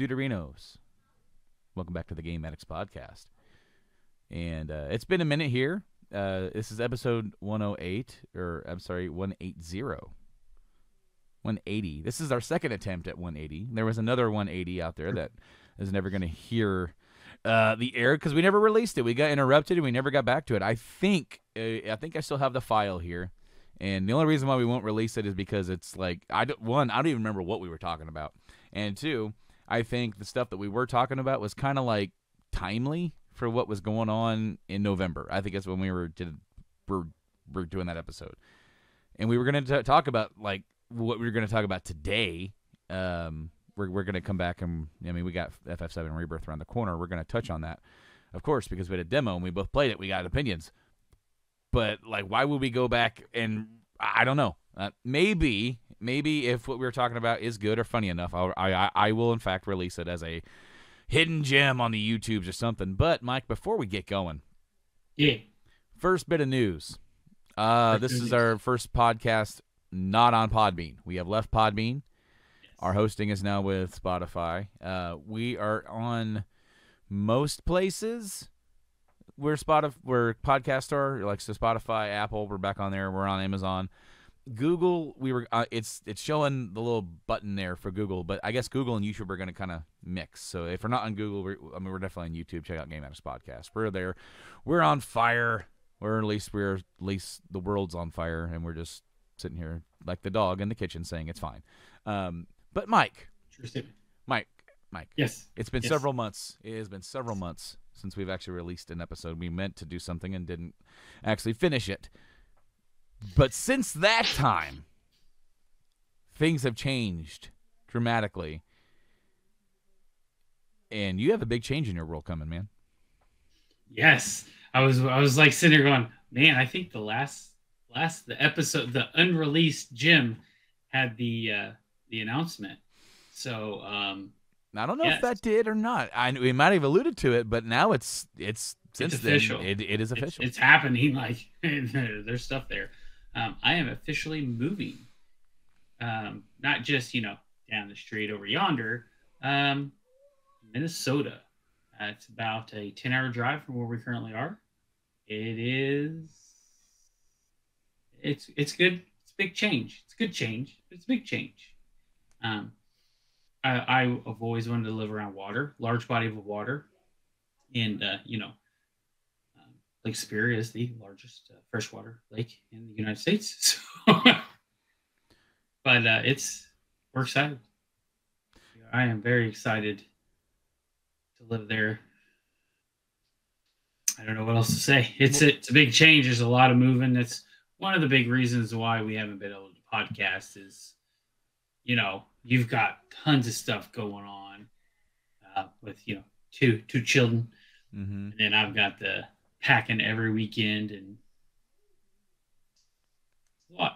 Deuterinos? Welcome back to the Game Addicts podcast. And uh, it's been a minute here. Uh, this is episode 108, or I'm sorry, 180. 180. This is our second attempt at 180. There was another 180 out there that is never going to hear uh, the air because we never released it. We got interrupted and we never got back to it. I think uh, I think I still have the file here, and the only reason why we won't release it is because it's like I don't, one I don't even remember what we were talking about, and two I think the stuff that we were talking about was kind of like timely for what was going on in November. I think that's when we were did we're, doing that episode, and we were going to talk about like what we were going to talk about today. Um, we're we're going to come back and I mean we got FF7 Rebirth around the corner. We're going to touch on that, of course, because we had a demo and we both played it. We got opinions, but like, why would we go back and I don't know. Uh, maybe maybe if what we were talking about is good or funny enough, I'll, I I I will in fact release it as a hidden gem on the YouTubes or something. But Mike, before we get going, Yeah. first bit of news. Uh, First this is news. our first podcast not on Podbean. We have left Podbean. Our hosting is now with Spotify. Uh, we are on most places where Spotify, where podcasts are, like so Spotify, Apple. We're back on there. We're on Amazon. Google, we were. Uh, it's it's showing the little button there for Google, but I guess Google and YouTube are going to kind of mix. So if we're not on Google, we're, I mean, we're definitely on YouTube. Check out Game Addicts Podcast. We're there. We're on fire. Or at least we're at least the world's on fire, and we're just sitting here like the dog in the kitchen saying it's fine. Um, but Mike, Mike, Mike, Yes. it's been Yes. several months. It has been several months since we've actually released an episode. We meant to do something and didn't actually finish it. But since that time, things have changed dramatically. And you have a big change in your world coming, man. Yes. I was I was like sitting there going, man, I think the last last the episode the unreleased gem had the uh the announcement. So um I don't know if that did or not. I we might have alluded to it, but now it's it's since then official. it, it is it's, official. it's happening like there's stuff there. Um I am officially moving. Um not just, you know, down the street over yonder. Um Minnesota. Uh, it's about a 10 hour drive from where we currently are. It is. It's it's good. It's big change. It's good change. It's big change. Um, I, I have always wanted to live around water, large body of water, and uh, you know, Lake Superior is the largest uh, freshwater lake in the United States. So, but uh, it's we're excited. I am very excited to live there. I don't know what else to say. It's a, it's a big change. There's a lot of moving. That's one of the big reasons why we haven't been able to podcast is, you know, you've got tons of stuff going on uh, with you know two two children, mm-hmm. and then I've got the packing every weekend and a lot.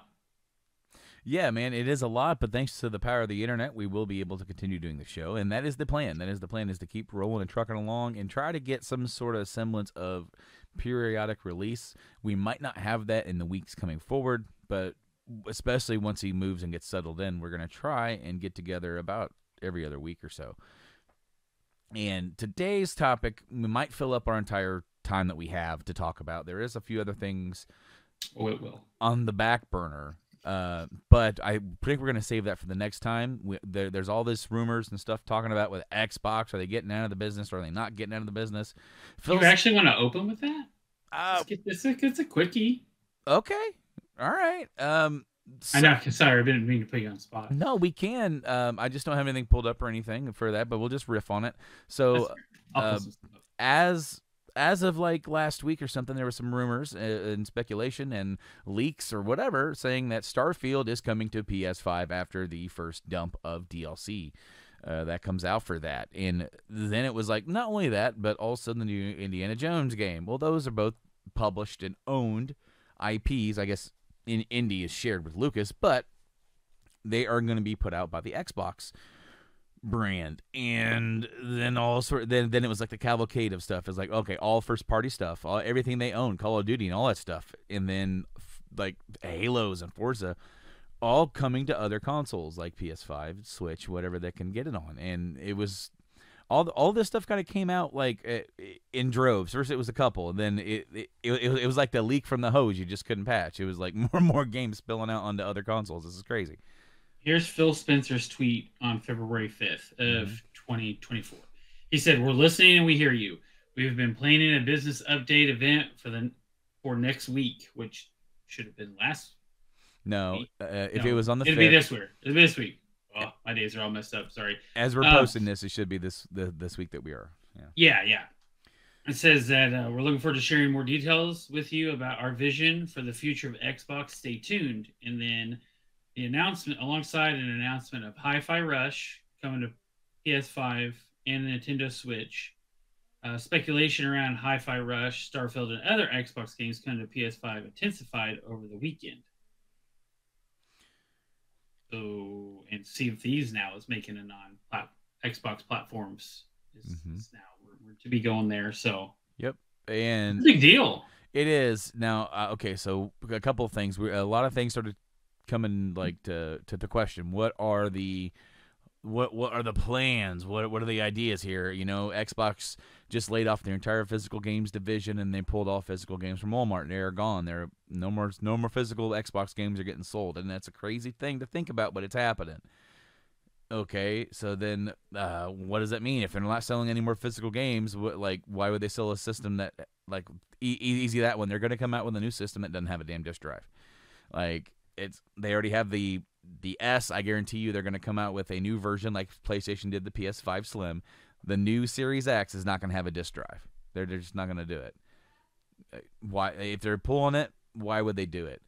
Yeah, man, it is a lot, but thanks to the power of the internet, we will be able to continue doing the show, and that is the plan. That is the plan: is to keep rolling and trucking along, and try to get some sort of semblance of periodic release. We might not have that in the weeks coming forward, but especially once he moves and gets settled in, we're gonna try and get together about every other week or so. And today's topic, we might fill up our entire time that we have to talk about. There is a few other things Oh, it will. on the back burner. Uh, but I think we're gonna save that for the next time. We, there, there's all this rumors and stuff talking about with Xbox. Are they getting out of the business? Or are they not getting out of the business? You Phil's- actually want to open with that? uh, get this. It's a quickie. okay, all right. Um, I so- know. Sorry, I didn't mean to put you on the spot. No, we can. Um, I just don't have anything pulled up or anything for that, but we'll just riff on it. So That's fair. I'll put uh, some stuff up. as as of like last week or something, there was some rumors uh, and speculation and leaks or whatever saying that Starfield is coming to PS5 after the first dump of DLC. Uh, that comes out for that, and then it was like not only that, but also the new Indiana Jones game. Well, those are both published and owned IPs. I guess in Indy is shared with Lucas, but they are going to be put out by the Xbox brand and then all sort then then it was like the cavalcade of stuff is like okay all first party stuff all everything they own call of duty and all that stuff and then like halos and forza all coming to other consoles like PS5, Switch, whatever they can get it on. And it was all all this stuff kind of came out like uh, in droves. First it was a couple, and then it, it it, it was like the leak from the hose you just couldn't patch. It was like more and more games spilling out onto other consoles. This is crazy. Here's Phil Spencer's tweet on February 5th of mm-hmm. 2024. He said, "We're listening and we hear you. We've been planning a business update event for the for next week, which should have been last. No, uh, if no, it was on the it'd 5th, be this week. It'd be this week. Oh, my days are all messed up. Sorry. As we're uh, posting this, it should be this the, this week that we are. Yeah. Yeah, yeah. It says that uh, we're looking forward to sharing more details with you about our vision for the future of Xbox. Stay tuned, and then the announcement alongside an announcement of Hi-Fi Rush coming to PS5 and Nintendo Switch. Uh, speculation around Hi-Fi Rush, Starfield, and other Xbox games coming to PS5 intensified over the weekend. So, and Sea of Thieves now is making a non Xbox platforms. Is, mm-hmm. is now we're, we're, to be going there. So, yep, and big deal. It is now. Uh, okay, so a couple of things. We, a lot of things started coming like to to the question: What are the what what are the plans? What what are the ideas here? You know, Xbox just laid off their entire physical games division, and they pulled all physical games from Walmart. They're gone. There no more no more physical Xbox games are getting sold, and that's a crazy thing to think about, but it's happening. Okay, so then uh, what does that mean? If they're not selling any more physical games, what, like why would they sell a system that like e- easy that one? They're going to come out with a new system that doesn't have a damn disk drive. Like it's they already have the the S. I guarantee you they're going to come out with a new version like PlayStation did the PS5 Slim the new Series X is not going to have a disk drive. They're, they're just not going to do it. Uh, why? If they're pulling it, why would they do it?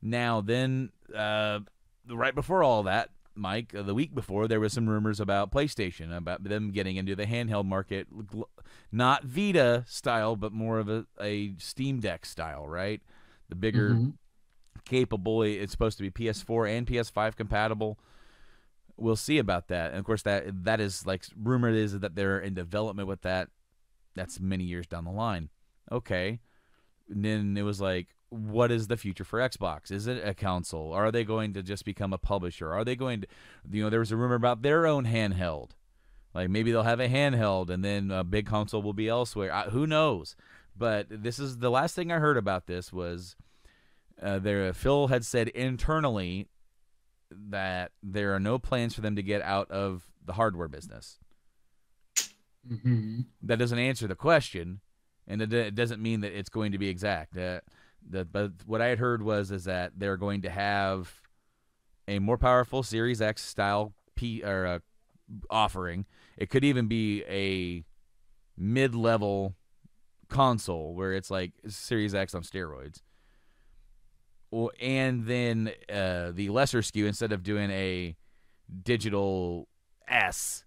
Now, then, uh, right before all that, Mike, uh, the week before, there was some rumors about PlayStation, about them getting into the handheld market, not Vita style, but more of a, a Steam Deck style, right? The bigger, mm-hmm. Capable. It's supposed to be PS4 and PS5 compatible we'll see about that. And of course, that that is like rumored is that they're in development with that. That's many years down the line. Okay, and then it was like, what is the future for Xbox? Is it a console? Are they going to just become a publisher? Are they going to, you know, there was a rumor about their own handheld. Like maybe they'll have a handheld and then a big console will be elsewhere. I, who knows? But this is the last thing I heard about this was uh, there. Phil had said internally that there are no plans for them to get out of the hardware business. Mm-hmm. That doesn't answer the question, and it, doesn't mean that it's going to be exact. Uh, the, but what I had heard was is that they're going to have a more powerful Series X style P or uh, offering. It could even be a mid-level console where it's like Series X on steroids and then uh, the lesser SKU instead of doing a digital S.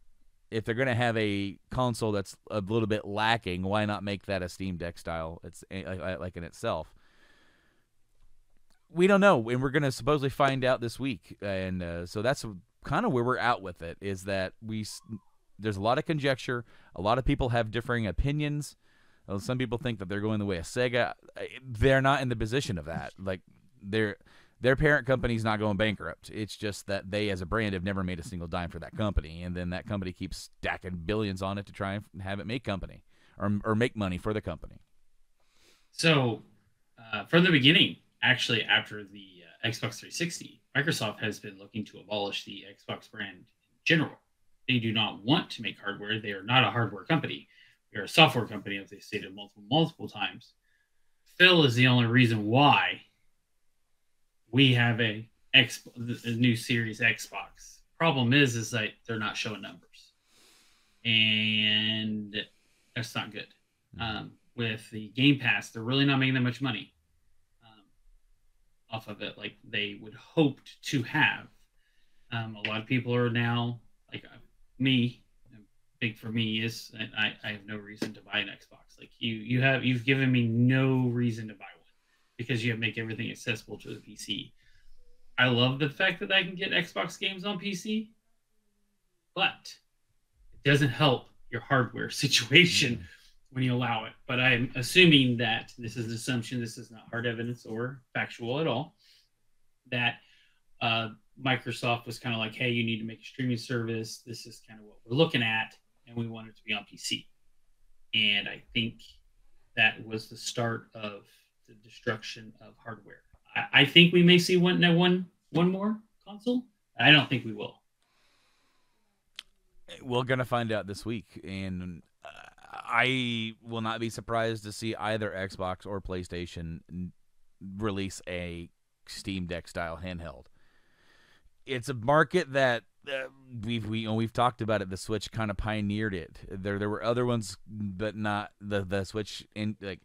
If they're going to have a console that's a little bit lacking, why not make that a Steam Deck style? It's like in itself. We don't know, and we're going to supposedly find out this week, and uh, so that's kind of where we're at with it. Is that we there's a lot of conjecture, a lot of people have differing opinions. Some people think that they're going the way of Sega. They're not in the position of that. Like their their parent company's not going bankrupt. It's just that they, as a brand, have never made a single dime for that company, and then that company keeps stacking billions on it to try and have it make company or or make money for the company. So, uh, from the beginning, actually, after the uh, Xbox 360, Microsoft has been looking to abolish the Xbox brand in general. They do not want to make hardware. They are not a hardware company. They're a software company, as they stated multiple multiple times. Phil is the only reason why we have a X a new series Xbox. Problem is, is that they're not showing numbers, and that's not good. Mm-hmm. Um, with the Game Pass, they're really not making that much money um, off of it, like they would hoped to have. Um, a lot of people are now like uh, me. Big for me is I, I have no reason to buy an Xbox. Like you, you have you've given me no reason to buy one because you have to make everything accessible to the PC. I love the fact that I can get Xbox games on PC, but it doesn't help your hardware situation mm. when you allow it. But I'm assuming that this is an assumption, this is not hard evidence or factual at all, that uh, Microsoft was kind of like, hey, you need to make a streaming service. This is kind of what we're looking at, and we want it to be on PC. And I think that was the start of the destruction of hardware. I, I think we may see one one one more console. I don't think we will. We're gonna find out this week, and uh, I will not be surprised to see either Xbox or PlayStation release a Steam Deck style handheld. It's a market that uh, we've we we've talked about it. The Switch kind of pioneered it. There there were other ones, but not the the Switch in like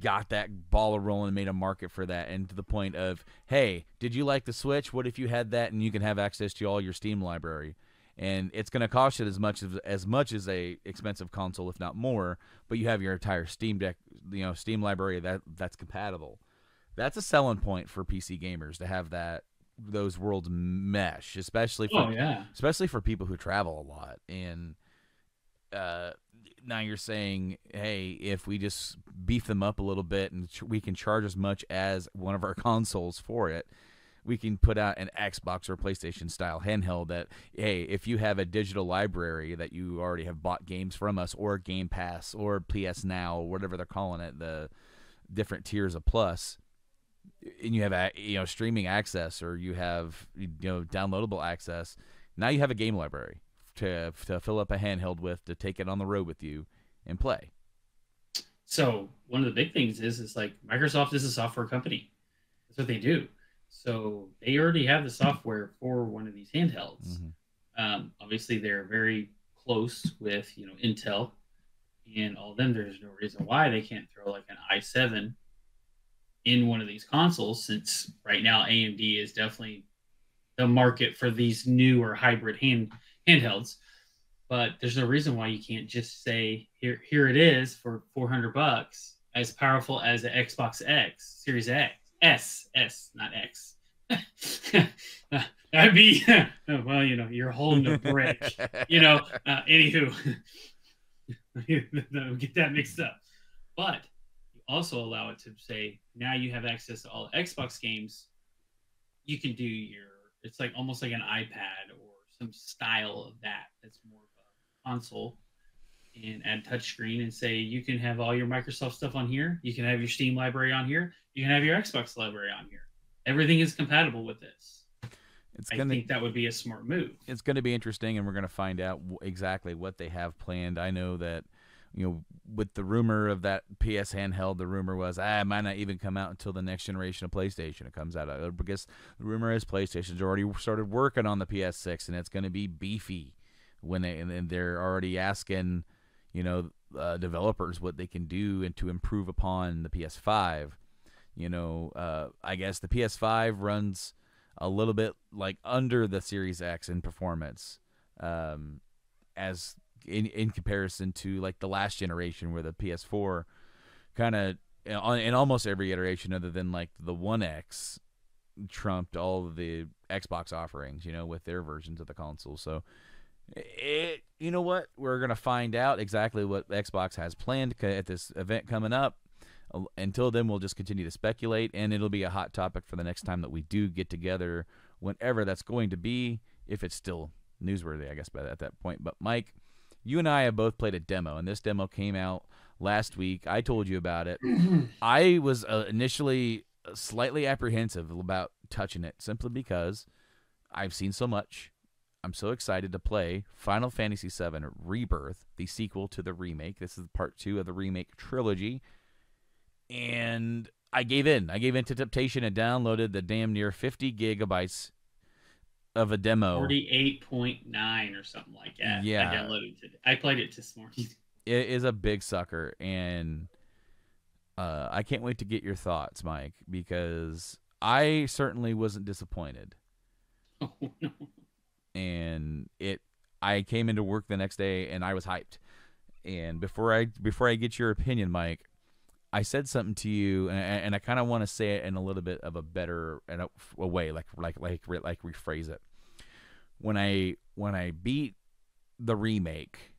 got that ball rolling and made a market for that and to the point of hey did you like the switch what if you had that and you can have access to all your steam library and it's going to cost you as much as as much as a expensive console if not more but you have your entire steam deck you know steam library that that's compatible that's a selling point for PC gamers to have that those worlds mesh, especially for oh, yeah. especially for people who travel a lot. And uh, now you're saying, hey, if we just beef them up a little bit and ch- we can charge as much as one of our consoles for it, we can put out an Xbox or PlayStation style handheld that, hey, if you have a digital library that you already have bought games from us or Game Pass or PS Now, or whatever they're calling it, the different tiers of plus, and you have you know streaming access or you have you know downloadable access now you have a game library to to fill up a handheld with to take it on the road with you and play. So one of the big things is is like microsoft is a software company. That's what they do. So they already have the software for one of these handhelds. Mm-hmm. um, obviously they're very close with you know intel. And all of them there's no reason why they can't throw like an i7 in one of these consoles since right now AMD is definitely the market for these new or hybrid hand handhelds. But there's no reason why you can't just say here here it is for 400 bucks, as powerful as the Xbox X Series X S S not X. That'd be well, you know, you're holding a brick. you know, uh, anywho, get that mixed up. But you also allow it to say now you have access to all Xbox games. You can do your it's like almost like an iPad or some style of that that's more of a console and add touchscreen and say you can have all your Microsoft stuff on here. You can have your Steam library on here. You can have your Xbox library on here. Everything is compatible with this. It's gonna, I think that would be a smart move. It's going to be interesting, and we're going to find out exactly what they have planned. I know that you know, with the rumor of that PS handheld, the rumor was, ah, it might not even come out until the next generation of PlayStation. It comes out uh, because the rumor is PlayStation's already started working on the PS6 and it's going to be beefy when they and they're already asking, you know, uh, developers what they can do and to improve upon the PS5. You know, uh, I guess the PS5 runs a little bit like under the Series X in performance, um, as in in comparison to like the last generation where the PS4 kind of in almost every iteration other than like the One X trumped all of the Xbox offerings, you know, with their versions of the console. So it, you know what? We're going to find out exactly what Xbox has planned at this event coming up. Uh, until then, we'll just continue to speculate, and it'll be a hot topic for the next time that we do get together, whenever that's going to be, if it's still newsworthy, I guess, by at that point. But, Mike, you and I have both played a demo, and this demo came out last week. I told you about it. I was uh, initially slightly apprehensive about touching it simply because I've seen so much. I'm so excited to play Final Fantasy VII Rebirth, the sequel to the remake. This is part two of the remake trilogy. And I gave in. I gave in to temptation and downloaded the damn near 50 gigabytes of a demo. Forty-eight point nine or something like that. Yeah, I downloaded it. I played it this morning. It is a big sucker, and uh, I can't wait to get your thoughts, Mike, because I certainly wasn't disappointed. Oh no! And it, I came into work the next day and I was hyped. And before I before I get your opinion, Mike, I said something to you, and, and I kind of want to say it in a little bit of a better in a, a, way, like like like like rephrase it. When I when I beat the remake,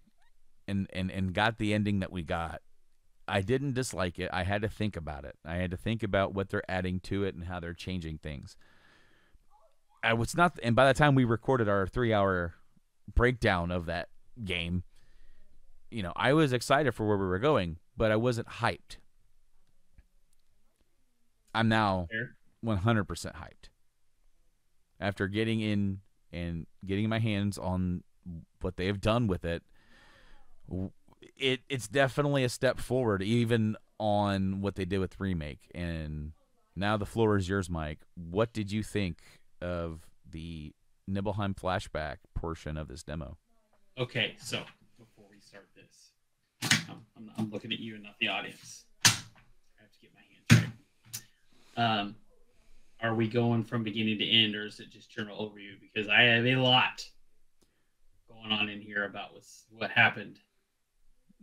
and and and got the ending that we got, I didn't dislike it. I had to think about it. I had to think about what they're adding to it and how they're changing things. I was not, and by the time we recorded our three-hour breakdown of that game, you know, I was excited for where we were going, but I wasn't hyped. I'm now 100% hyped. After getting in and getting my hands on what they have done with it, it it's definitely a step forward, even on what they did with remake. And now the floor is yours, Mike. What did you think of the Nibelheim flashback portion of this demo? Okay, so before we start this, I'm, I'm, I'm looking at you and not the audience. I have to get my hands right. Um, are we going from beginning to end, or is it just general overview? Because I have a lot going on in here about what's what happened.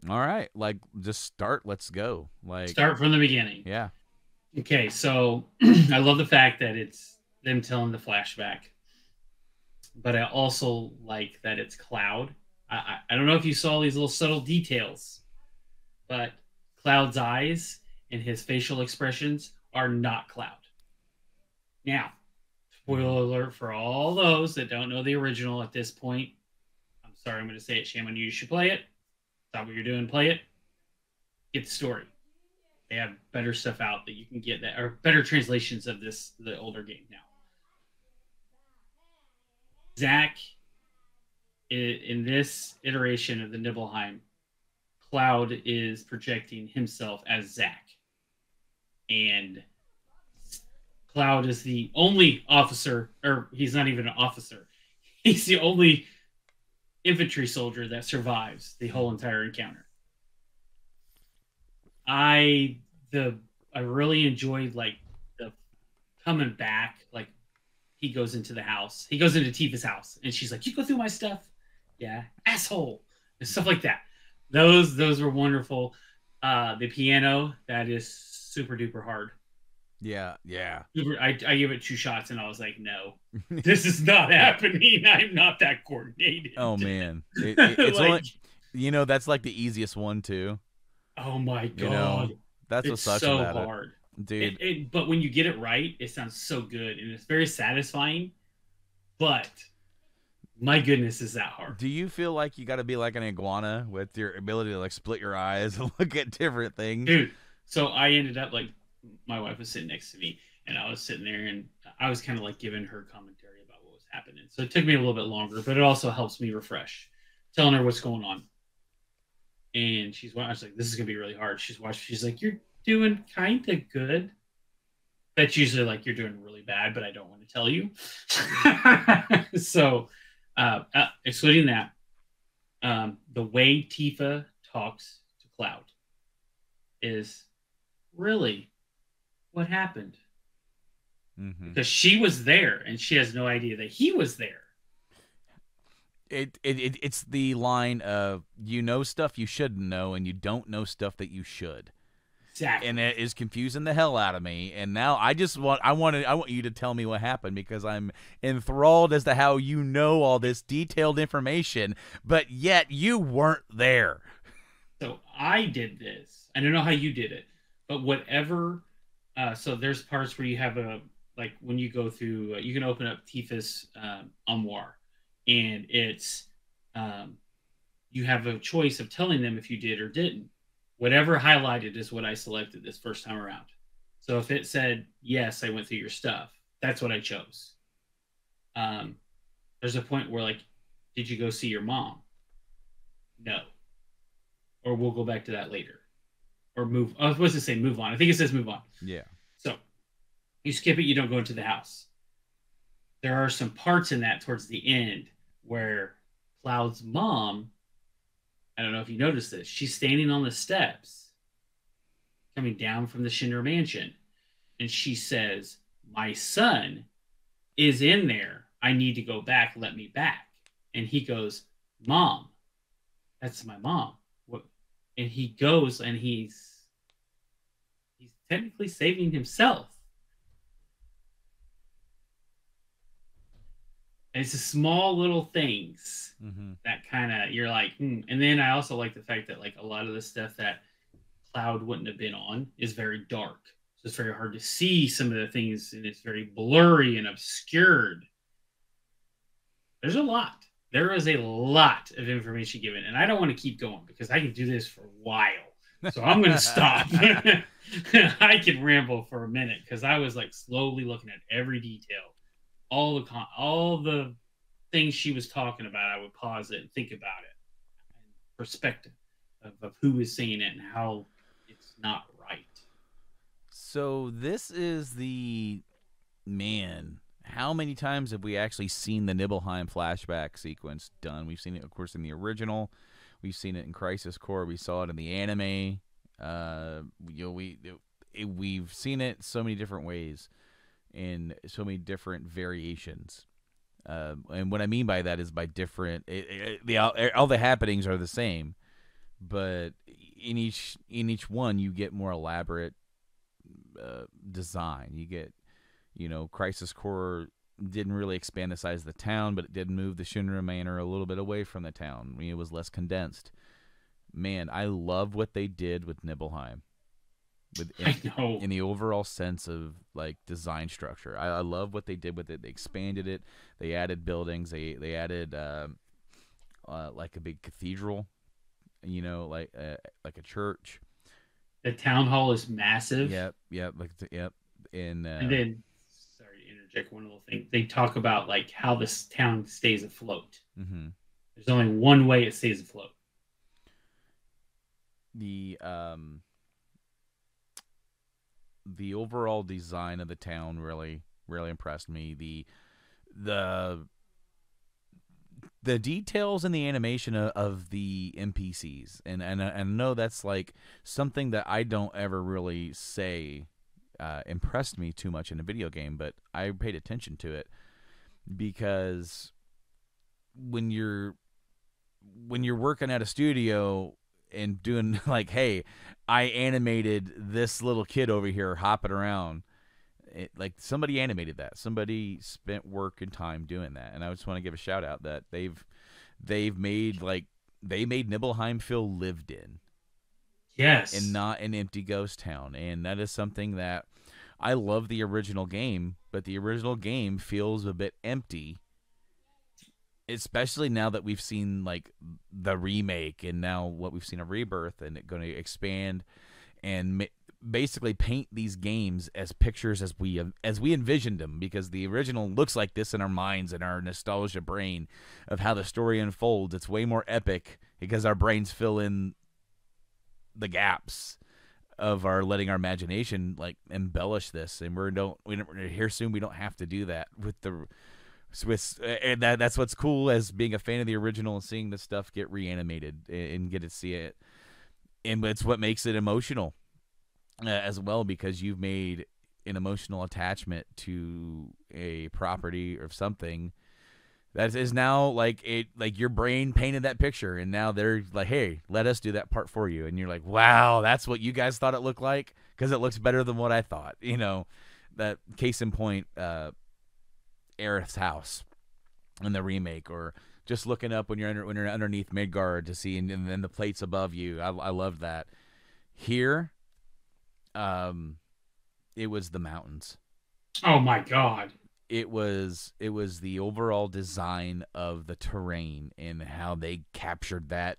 All right, like just start. Let's go. Like, Start from the beginning. yeah, Okay, so I love the fact that it's them telling the flashback, but I also like that it's Cloud. I, I, I don't know if you saw these little subtle details, but Cloud's eyes and his facial expressions are not Cloud. Now, spoiler mm-hmm. alert for all those that don't know the original at this point. I'm sorry, I'm going to say it. Shame on you. You should play it. Stop what you're doing. Play it. Get the story they have better stuff out that you can get that or better translations of this the older game now. Zack, in this iteration of the Nibelheim, Cloud is projecting himself as Zack, and Cloud is the only officer, or he's not even an officer. He's the only infantry soldier that survives the whole entire encounter. I the I really enjoyed like the coming back. Like he goes into the house, he goes into Tifa's house, and she's like, "You go through my stuff, yeah, asshole," and stuff like that. Those those were wonderful. Uh, the piano that is super duper hard. Yeah, yeah. I I give it two shots, and I was like, "No, this is not happening. I'm not that coordinated." Oh man, it, it- it's Like, only you know that's like the easiest one too. oh my god, You know, That's what it's sucks so about hard. it, dude. It, it, but when you get it right, it sounds so good and it's very satisfying. But my goodness, is that hard? Do you feel like you got to be like an iguana with your ability to like split your eyes and look at different things? dude. So I ended up like my wife was sitting next to me, and I was sitting there, and I was kind of like giving her commentary about what was happening. So it took me a little bit longer, but it also helps me refresh, telling her what's going on. And she's I was like, "This is gonna be really hard." She's watching. She's like, "You're doing kind of good." That's usually like you're doing really bad, but I don't want to tell you. so, uh, uh, excluding that, um, the way Tifa talks to Cloud is really what happened hmm because she was there and she has no idea that he was there. It, it it it's the line of you know stuff you shouldn't know and you don't know stuff that you should, Exactly. and it is confusing the hell out of me. And now I just want I want to I want you to tell me what happened because I'm enthralled as to how you know all this detailed information, but yet you weren't there. so I did this. I don't know how you did it, but whatever. Uh, so there's parts where you have a like when you go through, uh, you can open up Tifa's um, armoire, and it's um, you have a choice of telling them if you did or didn't. Whatever highlighted is what I selected this first time around. So if it said yes, I went through your stuff, that's what I chose. Um, there's a point where like, did you go see your mom? No. Or we'll go back to that later. Or move. I was supposed to say move on. I think it says move on. Yeah. So you skip it, you don't go into the house. There are some parts in that towards the end where Cloud's mom, I don't know if you noticed this, she's standing on the steps coming down from the Shinra mansion. And she says, My son is in there. I need to go back. Let me back. And he goes, Mom, that's my mom. And he goes and he's he's technically saving himself. It's the small little things Mm-hmm. that kind of you're like, hmm. and then I also like the fact that like a lot of the stuff that Cloud wouldn't have been on is very dark, so it's very hard to see some of the things, and it's very blurry and obscured. there's a lot. There is a lot of information given, and I don't want to keep going because I can do this for a while. So I'm going to stop. I can ramble for a minute because I was like slowly looking at every detail, all the con- all the things she was talking about. I would pause it and think about it, and perspective of, of who is saying it and how it's not right. So this is the man. How many times have we actually seen the Nibelheim flashback sequence done? We've seen it, of course, in the original. We've seen it in Crisis Core. We saw it in the anime. Uh, you know, we it, we've seen it so many different ways, in so many different variations. Uh, and what I mean by that is by different. It, it, the all the happenings are the same, but in each in each one you get more elaborate uh, design. You get, you know, Crisis Core didn't really expand the size of the town, but it did move the Shinra Manor a little bit away from the town. I mean, it was less condensed. Man, I love what they did with Nibelheim. With in, I know. in the overall sense of like design structure, I, I, love what they did with it. They expanded it. They added buildings. They they added uh, uh, like a big cathedral, you know, like uh, like a church. The town hall is massive. Yep, yep, like yep. In uh, and then interject one little thing. They talk about like how this town stays afloat. Mm-hmm. There's only one way it stays afloat. The um the overall design of the town really really impressed me. The the the details and the animation of, of, the NPCs, and and and I know that's like something that I don't ever really say uh, impressed me too much in a video game, but I paid attention to it because when you're when you're working at a studio and doing like, hey, I animated this little kid over here hopping around. It, like somebody animated that. Somebody spent work and time doing that, and I just want to give a shout out that they've they've made like they made Nibelheim feel lived in. Yes. And not an empty ghost town. And that is something that I love the original game, but the original game feels a bit empty. Especially now that we've seen like the remake and now what we've seen a rebirth and it going to expand and ma- basically paint these games as pictures as we as we envisioned them because the original looks like this in our minds and our nostalgia brain of how the story unfolds it's way more epic because our brains fill in the gaps of our letting our imagination like embellish this and we're don't we don't here soon we don't have to do that with the with and that that's what's cool as being a fan of the original and seeing this stuff get reanimated and get to see it. And it's what makes it emotional uh, as well because you've made an emotional attachment to a property or something that is now like it like your brain painted that picture and now they're like hey let us do that part for you. And you're like wow that's what you guys thought it looked like? Because it looks better than what i thought you know? That case in point uh Aerith's house in the remake or just looking up when you're under, when you're underneath Midgar to see and, and then the plates above you. I, I love that. Here um it was the mountains. Oh my god it was it was the overall design of the terrain and how they captured that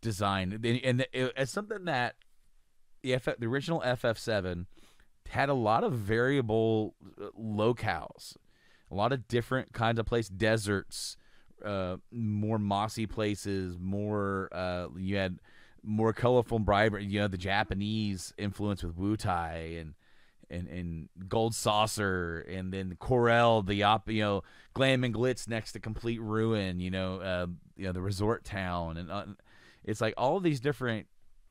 design. And, and it, it's something that the FF, the original FF7 had a lot of variable uh, locales a lot of different kinds of places deserts uh, more mossy places more uh, you had more colorful vibrant you know the Japanese influence with Wutai and and, and Gold Saucer, and then Corel, the op, you know, Glam and Glitz next to Complete Ruin, you know, uh, you know, the resort town, and uh, it's like all these different,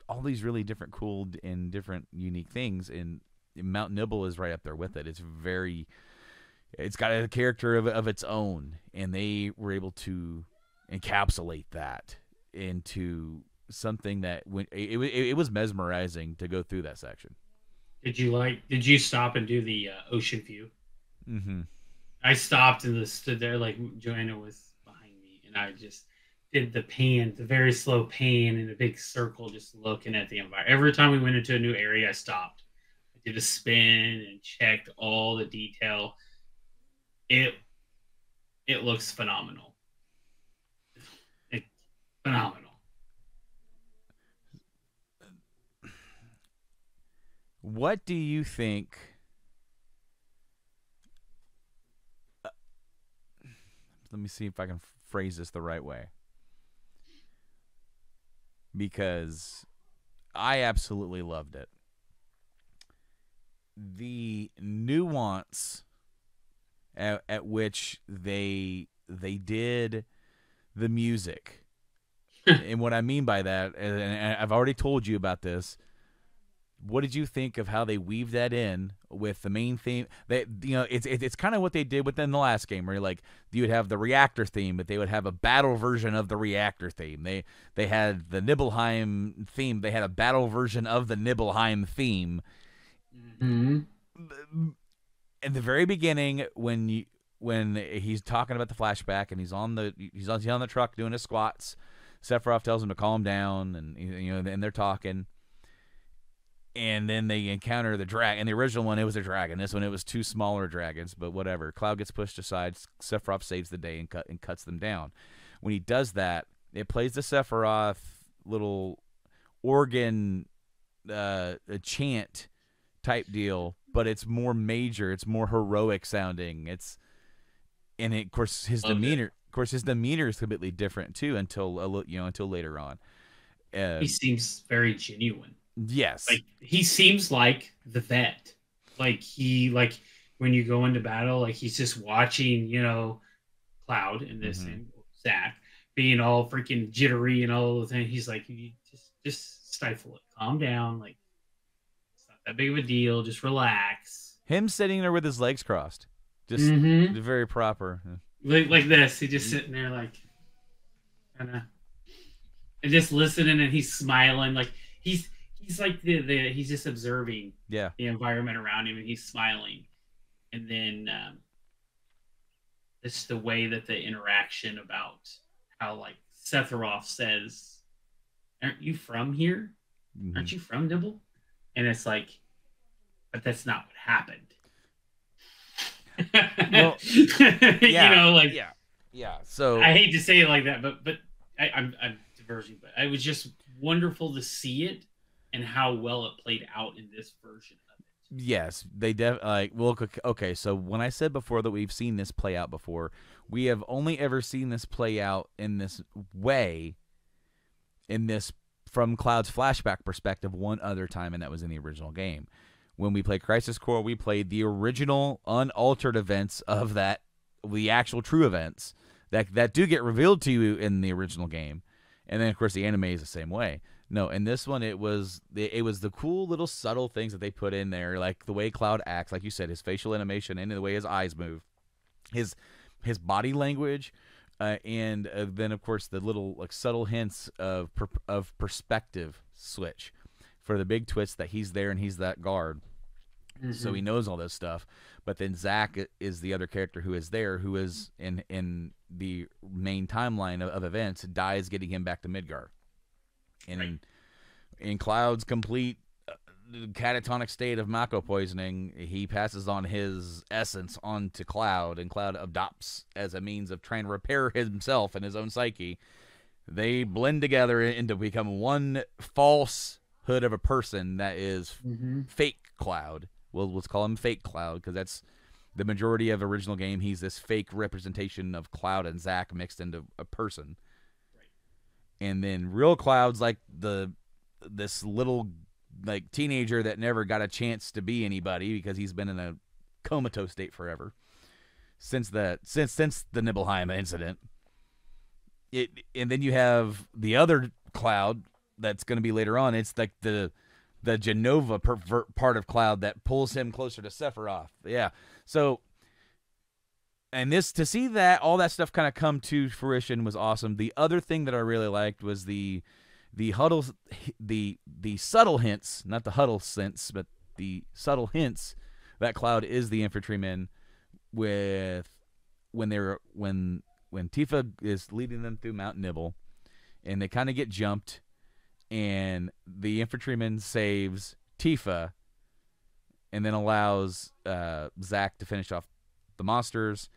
all these really different, cool and different, unique things, and Mount Nibel is right up there with it. It's very, it's got a character of of its own, and they were able to encapsulate that into something that when it, it, it was mesmerizing to go through that section. Did you like? Did you stop and do the uh, ocean view? Mm-hmm. I stopped and stood there like Joanna was behind me, and I just did the pan, the very slow pan in a big circle, just looking at the environment. Every time we went into a new area, I stopped. I did a spin and checked all the detail. It it looks phenomenal. It, phenomenal. What do you think? uh, let me see if I can phrase this the right way. Because I absolutely loved it. The nuance at, at which they they did the music. and what I mean by that, and and I've already told you about this, what did you think of how they weave that in with the main theme? That you know, it's it's, it's kind of what they did within the last game, where like you would have the reactor theme, but they would have a battle version of the reactor theme. They they had the Nibelheim theme. They had a battle version of the Nibelheim theme. Mm-hmm. In the very beginning, when you when he's talking about the flashback and he's on the he's on, he's on the truck doing his squats, Sephiroth tells him to calm down, and you know, and they're talking and then they encounter the dragon. In the original one, it was a dragon. This one, it was two smaller dragons, but whatever. Cloud gets pushed aside. Sephiroth saves the day and cut and cuts them down. When he does that, it plays the Sephiroth little organ uh, chant type deal, but it's more major. It's more heroic sounding. It's and it, of course his Loved it. demeanor. Of course, his demeanor is completely different too. Until you know, until later on. Uh, He seems very genuine. Yes. Like he seems like the vet. Like he like when you go into battle, like he's just watching, you know, Cloud in this Mhm. and Zack being all freaking jittery and all the thing. He's like, you just just stifle it, calm down, like it's not that big of a deal. Just relax. Him sitting there with his legs crossed. Just Mhm. very proper. like, like this. He just sitting there like kind of and just listening and he's smiling like he's he's like the, the he's just observing Yeah. the environment around him and he's smiling and then um it's the way that the interaction about how like Sephiroth says aren't you from here Mhm. aren't you from Nibble and it's like but that's not what happened Well, you know like yeah. Yeah. So I hate to say it like that, but but I, I'm I'm diverging, but it was just wonderful to see it and how well it played out in this version of it. yes, they def like well ok- okay, so when I said before that we've seen this play out before, we have only ever seen this play out in this way in this from Cloud's flashback perspective one other time and that was in the original game. When we played Crisis Core, we played the original unaltered events of that the actual true events that that do get revealed to you in the original game. And then of course the anime is the same way. No, in this one it was it was the cool little subtle things that they put in there, like the way Cloud acts, like you said, his facial animation and the way his eyes move, his his body language, uh, and uh, then of course the little like subtle hints of per- of perspective switch for the big twist that he's there and he's that guard so he knows all this stuff. But then Zack is the other character who is there, who is in in the main timeline of, of events, dies getting him back to Midgar. In Right. in Cloud's complete uh, catatonic state of Mako poisoning, he passes on his essence onto Cloud, and Cloud adopts as a means of trying to repair himself and his own psyche. They blend together into become one falsehood of a person that is Mm-hmm. fake Cloud. Well, let's call him fake Cloud because that's the majority of original game. He's this fake representation of Cloud and Zack mixed into a person. And then real Cloud's like the this little like teenager that never got a chance to be anybody because he's been in a comatose state forever since the since since the Nibelheim incident. It and then you have the other Cloud that's going to be later on. It's like the the Jenova pervert part of Cloud that pulls him closer to Sephiroth. Yeah. So, and this to see that all that stuff kind of come to fruition was awesome. The other thing that I really liked was the the huddle the the subtle hints, not the huddle sense, but the subtle hints that Cloud is the infantryman with when they're when when Tifa is leading them through Mount Nibel and they kind of get jumped and the infantryman saves Tifa and then allows uh, Zack to finish off the monsters.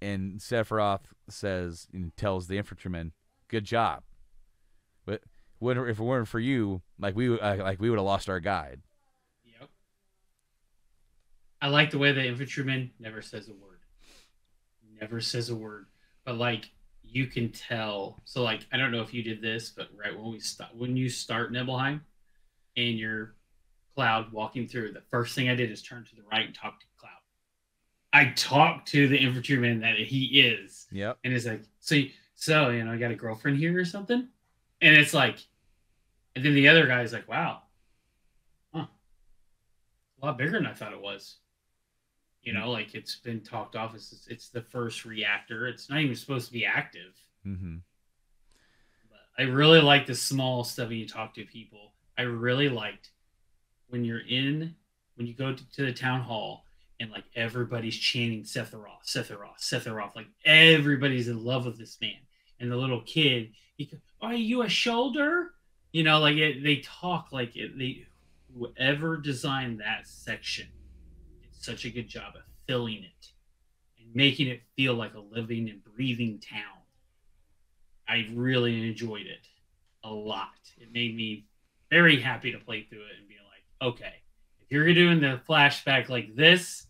And Sephiroth says and tells the infantryman, "Good job." But if it weren't for you, like we uh, like we would have lost our guide. Yep. I like the way the infantryman never says a word. Never says a word. But like you can tell. So like I don't know if you did this, but right when we start when you start Nibelheim and you're Cloud walking through, the first thing I did is turn to the right and talk to Cloud. I talked to the infantryman that he is. Yep. And it's like, so so you know, I got a girlfriend here or something? And it's like and then the other guy's like, wow, huh. A lot bigger than I thought it was. You know, like it's been talked off as it's, it's the first reactor. It's not even supposed to be active. Mm-hmm. But I really like the small stuff when you talk to people. I really liked when you're in when you go to, to the town hall and like everybody's chanting Sephiroth, Sephiroth, Sephiroth. Like everybody's in love with this man. And the little kid, he Are you a soldier? You know, like it, they talk like it, they whoever designed that section did such a good job of filling it and making it feel like a living and breathing town. I really enjoyed it a lot. It made me very happy to play through it and be like, okay, if you're doing the flashback like this,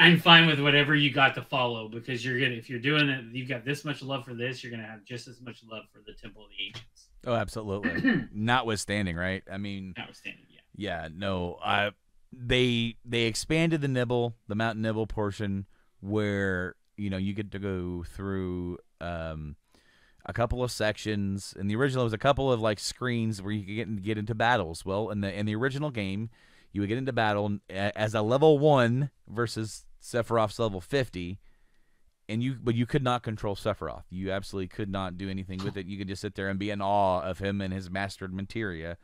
I'm fine with whatever you got to follow because you're gonna if you're doing it, you've got this much love for this, you're gonna have just as much love for the Temple of the Ancients. Oh, absolutely. Notwithstanding, right? I mean, Notwithstanding, yeah. yeah, no, I they they expanded the Nibel, the Mount Nibel portion, where you know you get to go through um, a couple of sections. In the original, it was a couple of like screens where you could get get into battles. Well, in the in the original game, you would get into battle as a level one versus Sephiroth's level fifty and you but you could not control Sephiroth. You absolutely could not do anything with it. You could just sit there and be in awe of him and his mastered materia,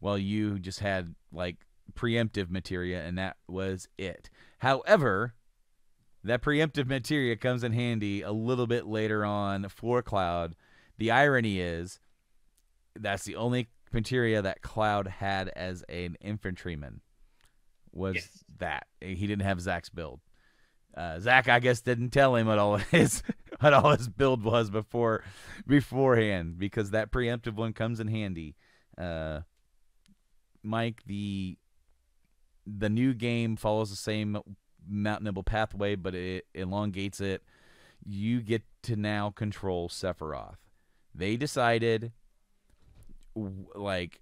while you just had like preemptive materia, and that was it. However, that preemptive materia comes in handy a little bit later on for Cloud. The irony is that's the only materia that Cloud had as an infantryman was Yes. that he didn't have Zack's build. Uh, Zack, I guess, didn't tell him what all his what all his build was before beforehand because that preemptive one comes in handy. Uh, Mike, the the new game follows the same Mount Nibel pathway, but it elongates it. You get to now control Sephiroth. They decided, like,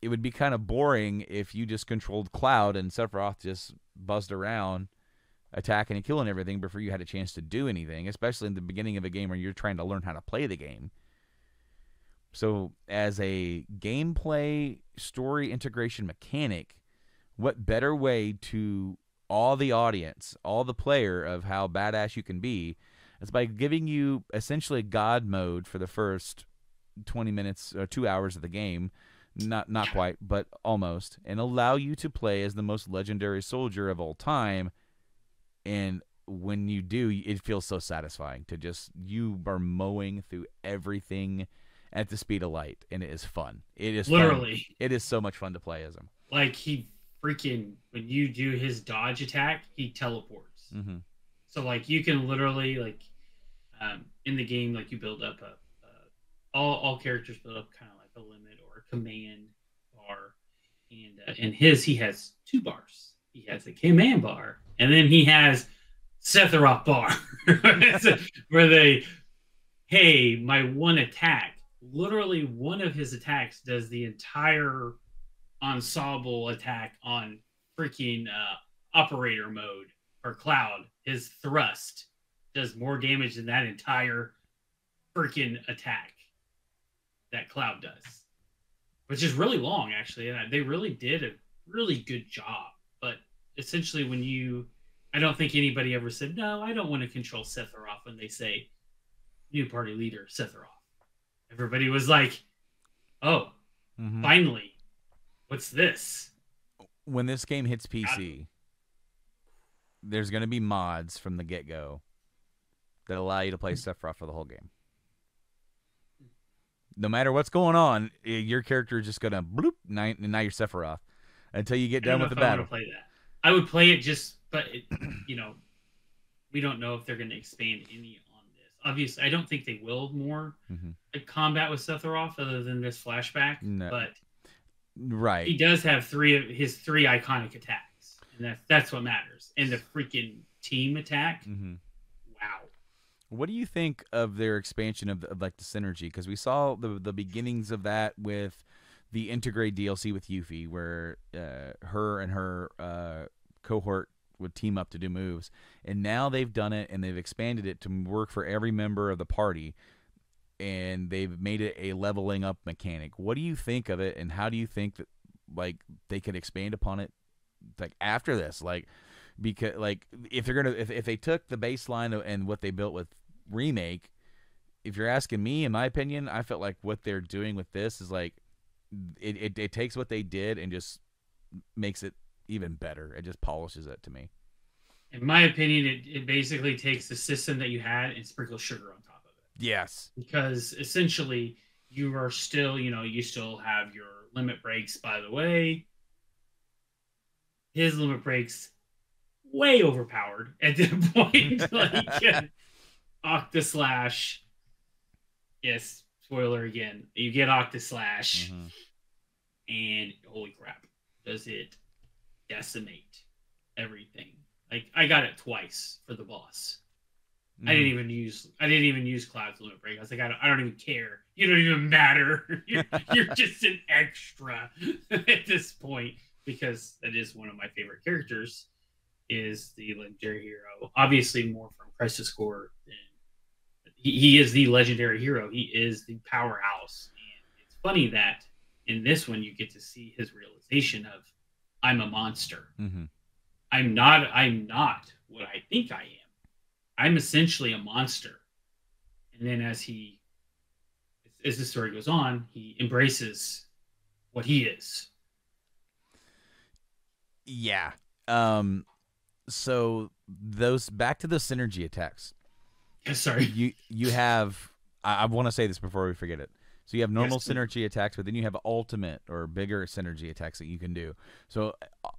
it would be kind of boring if you just controlled Cloud and Sephiroth just buzzed around attacking and killing everything before you had a chance to do anything, especially in the beginning of a game where you're trying to learn how to play the game. So, as a gameplay story integration mechanic, what better way to all the audience, all the player of how badass you can be is by giving you essentially a god mode for the first 20 minutes or 2 hours of the game not not quite but almost and allow you to play as the most legendary soldier of all time and when you do it feels so satisfying to just you are mowing through everything at the speed of light and it is fun it is fun. Literally. it is so much fun to play as him Like he freaking when you do his dodge attack, he teleports. mm-hmm. So like you can literally like um, in the game like you build up a, a all all characters build up kind of like a limit or a command bar, and uh, in his he has two bars. He has a command bar, and then he has Sephiroth bar, where they hey my one attack. Literally one of his attacks does the entire ensemble attack on freaking uh, operator mode or cloud. His thrust does more damage than that entire freaking attack that cloud does which is really long actually. And they really did a really good job essentially when you i don't think anybody ever said no i don't want to control sephiroth when they say new party leader sephiroth everybody was like oh Mm-hmm. finally what's this when this game hits PC, there's going to be mods from the get go that allow you to play Sephiroth for the whole game. No matter what's going on, your character is just going to bloop, now, now you're Sephiroth until you get I don't done know with the battle. Want to play that. I would play it just, but it, you know, we don't know if they're going to expand any on this. Obviously, I don't think they will more Mhm. like combat with Sephiroth other than this flashback. No. But Right. he does have three of his three iconic attacks, and that's that's what matters. And the freaking team attack, hmm wow. What do you think of their expansion of, the, of like the synergy? Because we saw the the beginnings of that with the Intergrade DLC with Yuffie, where uh, her and her uh, cohort would team up to do moves, and now they've done it and they've expanded it to work for every member of the party, and they've made it a leveling up mechanic. What do you think of it, and how do you think that like they could expand upon it, like after this, like? because like if they're gonna if, if they took the baseline and what they built with remake if you're asking me in my opinion i felt like what they're doing with this is like it, it, it takes what they did and just makes it even better it just polishes it to me In my opinion, it, it basically takes the system that you had and sprinkles sugar on top of it. yes because essentially you are still, you know, you still have your limit breaks. By the way, his limit breaks way overpowered at that point. like Octa Slash. Yes, spoiler again. You get Octaslash, Mhm. and holy crap, does it decimate everything? Like I got it twice for the boss. I didn't Mhm. even use I didn't even use Cloud's limit break. I was like, I don't, I don't even care. You don't even matter. You're, you're just an extra at this point because that is one of my favorite characters. Is the legendary hero obviously more from Crisis Core than he, he is the legendary hero. He is the powerhouse, and it's funny that in this one you get to see his realization of I'm a monster. Mhm. I'm not I'm not what I think I am. I'm essentially a monster. And then as he as the story goes on, he embraces what he is. yeah um so those back to the synergy attacks Sorry. you you have I, I want to say this before we forget it. So you have normal Yes, synergy attacks, but then you have ultimate or bigger synergy attacks that you can do. So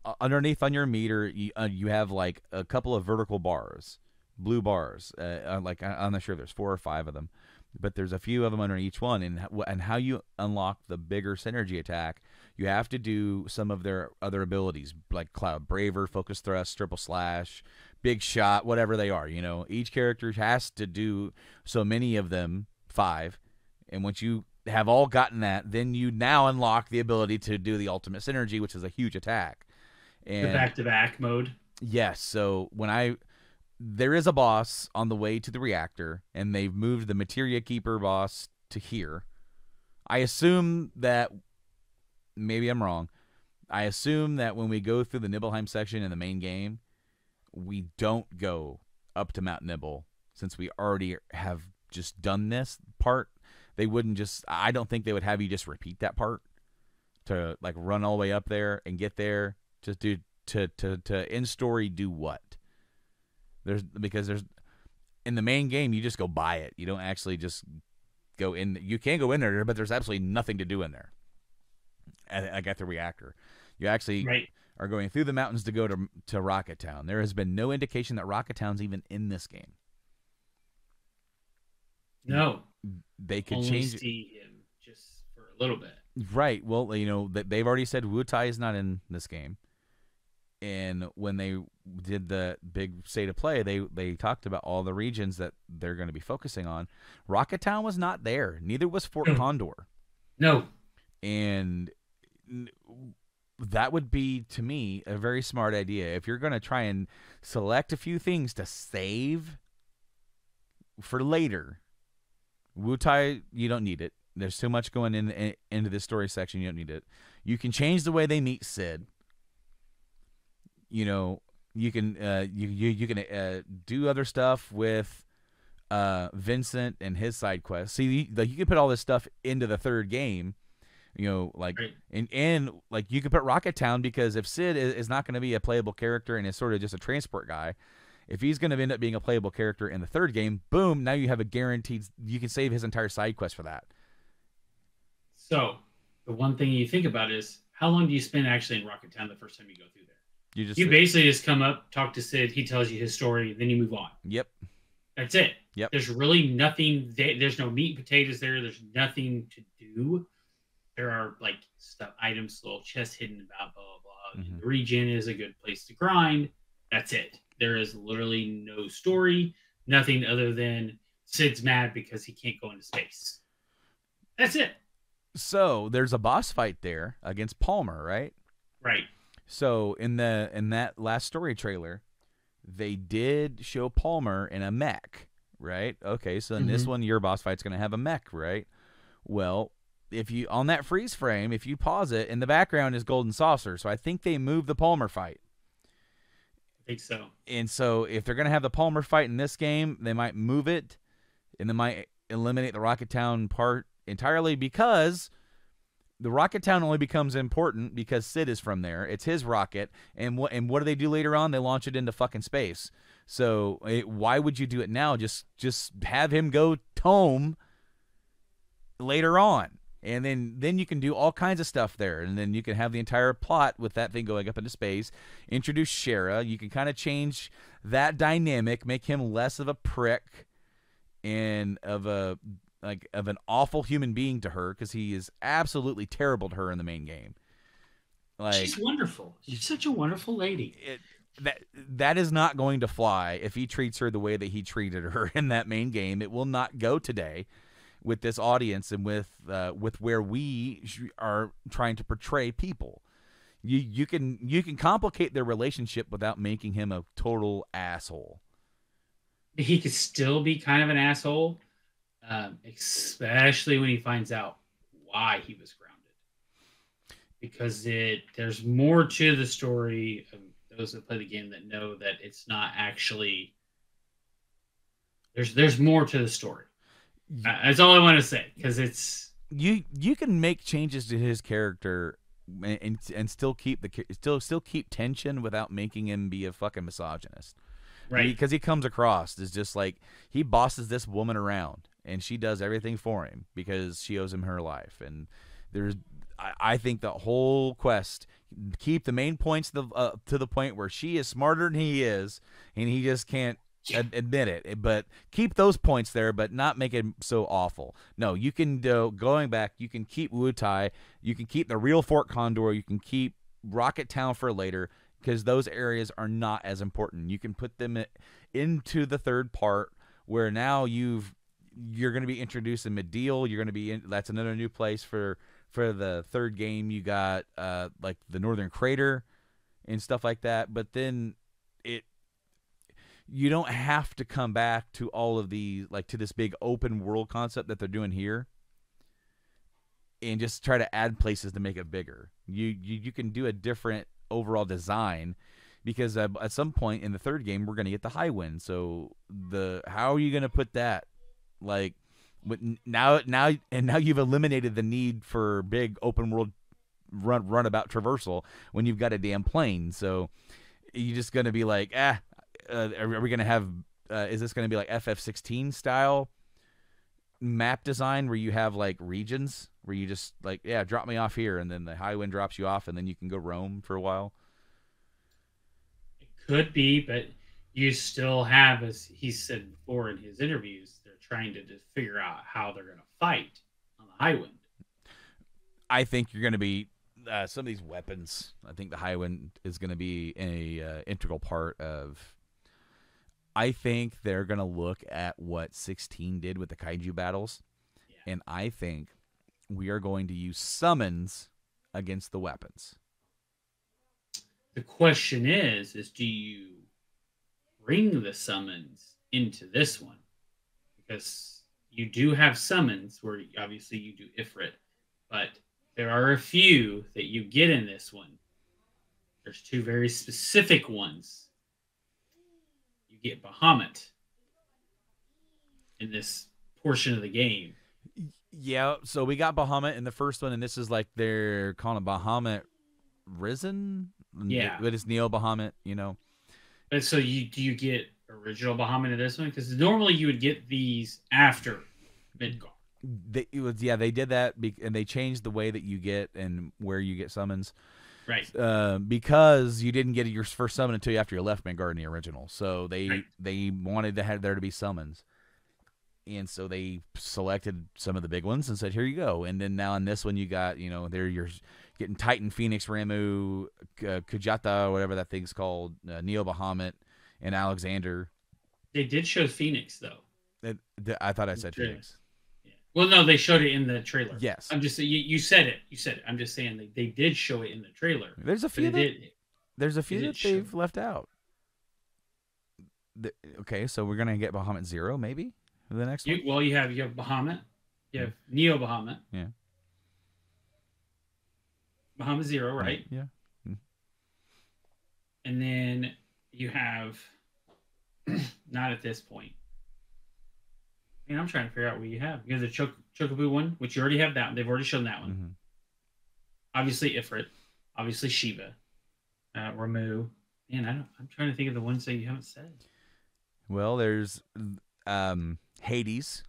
uh, underneath on your meter, you uh, you have like a couple of vertical bars, blue bars. Uh, uh, like I, I'm not sure if there's four or five of them, but there's a few of them under each one. And and how you unlock the bigger synergy attack, you have to do some of their other abilities like Cloud Braver, Focus Thrust, Triple Slash, big shot, whatever they are. You know, each character has to do so many of them, five, and once you have all gotten that, then you now unlock the ability to do the ultimate synergy, which is a huge attack. The And back to back mode. yes, so when I there is a boss on the way to the reactor, and they've moved the Materia Keeper boss to here. I assume that maybe I'm wrong. I assume that when we go through the Nibelheim section in the main game, we don't go up to Mount Nibel since we already have just done this part. They wouldn't just. I don't think they would have you just repeat that part to like run all the way up there and get there. Just do to to to in story do what? There's because there's in the main game you just go buy it. You don't actually just go in. You can go in there, but there's absolutely nothing to do in there. I got the reactor. You actually Right. Are going through the mountains to go to to Rocket Town. There has been no indication that Rocket Town's even in this game. No. They could Only change see him just for a little bit. Right. Well, you know, th- they've already said Wutai is not in this game. And when they did the big state of play, they they talked about all the regions that they're going to be focusing on. Rocket Town was not there. Neither was Fort No. Condor. No. And that would be to me a very smart idea. If you're going to try and select a few things to save for later, Wutai, you don't need it. There's too much going in, in into this story section. You don't need it. You can change the way they meet Sid. You know, you can uh, you you you can uh, do other stuff with uh, Vincent and his side quests. See, you can put all this stuff into the third game. You know, like Right. and and like you could put Rocket Town because if Sid is, is not going to be a playable character and is sort of just a transport guy, if he's going to end up being a playable character in the third game, boom! Now you have a guaranteed. You can save his entire side quest for that. So the one thing you think about is how long do you spend actually in Rocket Town the first time you go through there? You just You basically just come up, talk to Sid. He tells you his story, then you move on. Yep. That's it. Yep. There's really nothing. There's no meat and potatoes there. There's nothing to do. There are like stuff, items, little chests hidden about blah blah blah. Mhm. The region is a good place to grind. That's it. There is literally no story. Nothing other than Sid's mad because he can't go into space. That's it. So there's a boss fight there against Palmer, right? Right. So in the in that last story trailer, they did show Palmer in a mech, right? Okay, so in this Mhm. one, your boss fight's gonna have a mech, right? Well, if you on that freeze frame, if you pause it, in the background is Golden Saucer. So I think they moved the Palmer fight. I think so. And so if they're gonna have the Palmer fight in this game, they might move it, and they might eliminate the Rocket Town part entirely because the Rocket Town only becomes important because Sid is from there. It's his rocket, and what and what do they do later on? They launch it into fucking space. So eh, why would you do it now? Just just have him go tome later on. And then, then you can do all kinds of stuff there, and then you can have the entire plot with that thing going up into space. Introduce Shera. You can kind of change that dynamic, make him less of a prick and of a like of an awful human being to her because he is absolutely terrible to her in the main game. Like She's wonderful. She's such a wonderful lady. it, that that is not going to fly if he treats her the way that he treated her in that main game. It will not go today with this audience and with uh, with where we are trying to portray people. You you can you can complicate their relationship without making him a total asshole. he could still be kind of an asshole, um, especially when he finds out why he was grounded. Because it there's more to the story. Of those that play the game that know that it's not actually. There's there's more to the story. That's all I want to say because it's you you can make changes to his character and and, and still keep the still still keep tension without making him be a fucking misogynist. right. because he comes across as just like he bosses this woman around and she does everything for him because she owes him her life and there's i, I think the whole quest keep the main points to the, uh, to the point where she is smarter than he is and he just can't admit it but keep those points there but not make it so awful no you can do going back you can keep Wutai you can keep the real fort condor you can keep rocket town for later because those areas are not as important. You can put them into the third part where now you've you're going to be introducing Mideel. You're going to be in, that's another new place for for the third game. You got uh like the Northern Crater and stuff like that. But then it you don't have to come back to all of these like to this big open world concept that they're doing here and just try to add places to make it bigger. You you, you can do a different overall design because uh, at some point in the third game we're going to get the Highwind. So the how are you going to put that like now now and now you've eliminated the need for big open world run runabout traversal when you've got a damn plane. So you're just going to be like, ah, uh, are, are we going to have? Uh, is this going to be like FF16 style map design where you have like regions where you just like, yeah, drop me off here, and then the Highwind drops you off, and then you can go roam for a while. It could be, but you still have, as he said before in his interviews, they're trying to just figure out how they're going to fight on the Highwind. I think you're going to be uh, some of these weapons. I think the Highwind is going to be a uh, integral part of. I think they're going to look at what 16 did with the kaiju battles, Yeah. and I think we are going to use summons against the weapons. The question is, is do you bring the summons into this one? Because you do have summons where obviously you do Ifrit, but there are a few that you get in this one. There's two very specific ones. Get Bahamut in this portion of the game. Yeah, so we got Bahamut in the first one, and this is like they're calling it Bahamut Risen. Yeah. but it's Neo Bahamut. You know, But so you do you get original Bahamut in this one? Because normally you would get these after Midgar. they, it was yeah they did that and they changed the way that you get and where you get summons Right. uh, because you didn't get your first summon until after you left Vanguard in the original. So they Right. they wanted to have there to be summons, and so they selected some of the big ones and said, "Here you go." And then now in this one, you got you know there you're getting Titan, Phoenix, Ramuh, uh, Kujata, whatever that thing's called, uh, Neo Bahamut, and Alexander. They did show Phoenix though. It, I thought I said Phoenix. Yeah. Well, no, they showed it in the trailer. Yes, I'm just you, you said it. You said it. I'm just saying they, they did show it in the trailer. there's a few. That, did. there's a few that they've left out. The- okay, so we're gonna get Bahamut Zero maybe the next You, one. well, you have you have Bahamut, you have Neo Bahamut. Yeah. Bahamut Zero, right? Yeah. Hmm. And then you have not at this point. Mean, I'm trying to figure out what you have. You have the Chok- Chocobo one, which you already have that one. They've already shown that one. Mhm. Obviously Ifrit, obviously Shiva, uh, Ramuh. Man, I don't. I'm trying to think of the ones that you haven't said. Well, there's um, Hades,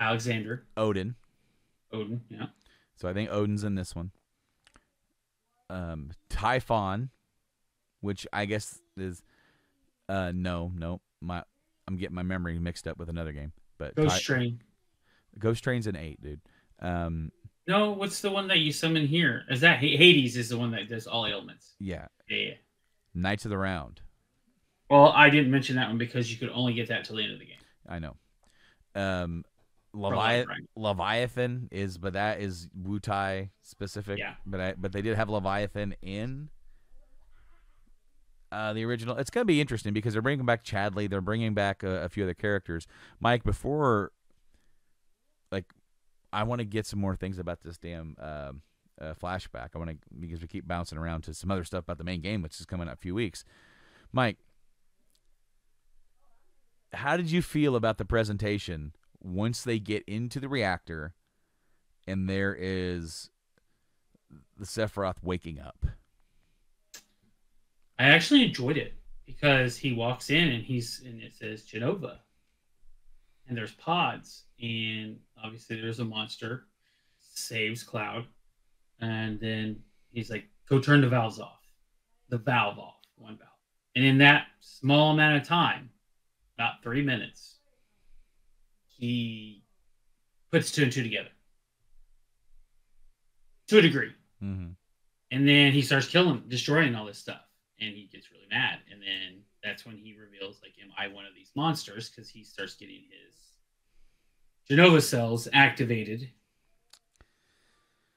Alexander, Odin. Odin, yeah. So I think Odin's in this one. Um, Typhon, which I guess is uh no no my I'm getting my memory mixed up with another game, but Ghost Ty- Train. Ghost Train's an eight, dude. Um, No, what's the one that you summon here? Is that H- Hades? Is the one that does all ailments? yeah, Yeah. yeah. Knights of the Round. Well, I didn't mention that one because you could only get that till the end of the game. I know. Um, Levi- Leviathan is, but that is Wutai specific. Yeah. But I, but they did have Leviathan in uh, the original. It's gonna be interesting because they're bringing back Chadley. They're bringing back a, a few other characters. Mike, before, like, I want to get some more things about this damn um, uh, flashback. I want to because we keep bouncing around to some other stuff about the main game, which is coming in a few weeks. Mike, how did you feel about the presentation once they get into the reactor and there is the Sephiroth waking up? I actually enjoyed it because he walks in and he's and it says Jenova, and there's pods, and obviously there's a monster, saves Cloud, and then he's like, "Go turn the valves off, the valve off, one valve," and in that small amount of time, about three minutes, he puts two and two together to a degree. Mm-hmm. And then he starts killing, destroying all this stuff. And he gets really mad. And then that's when he reveals, like, am I one of these monsters? Because he starts getting his Jenova cells activated.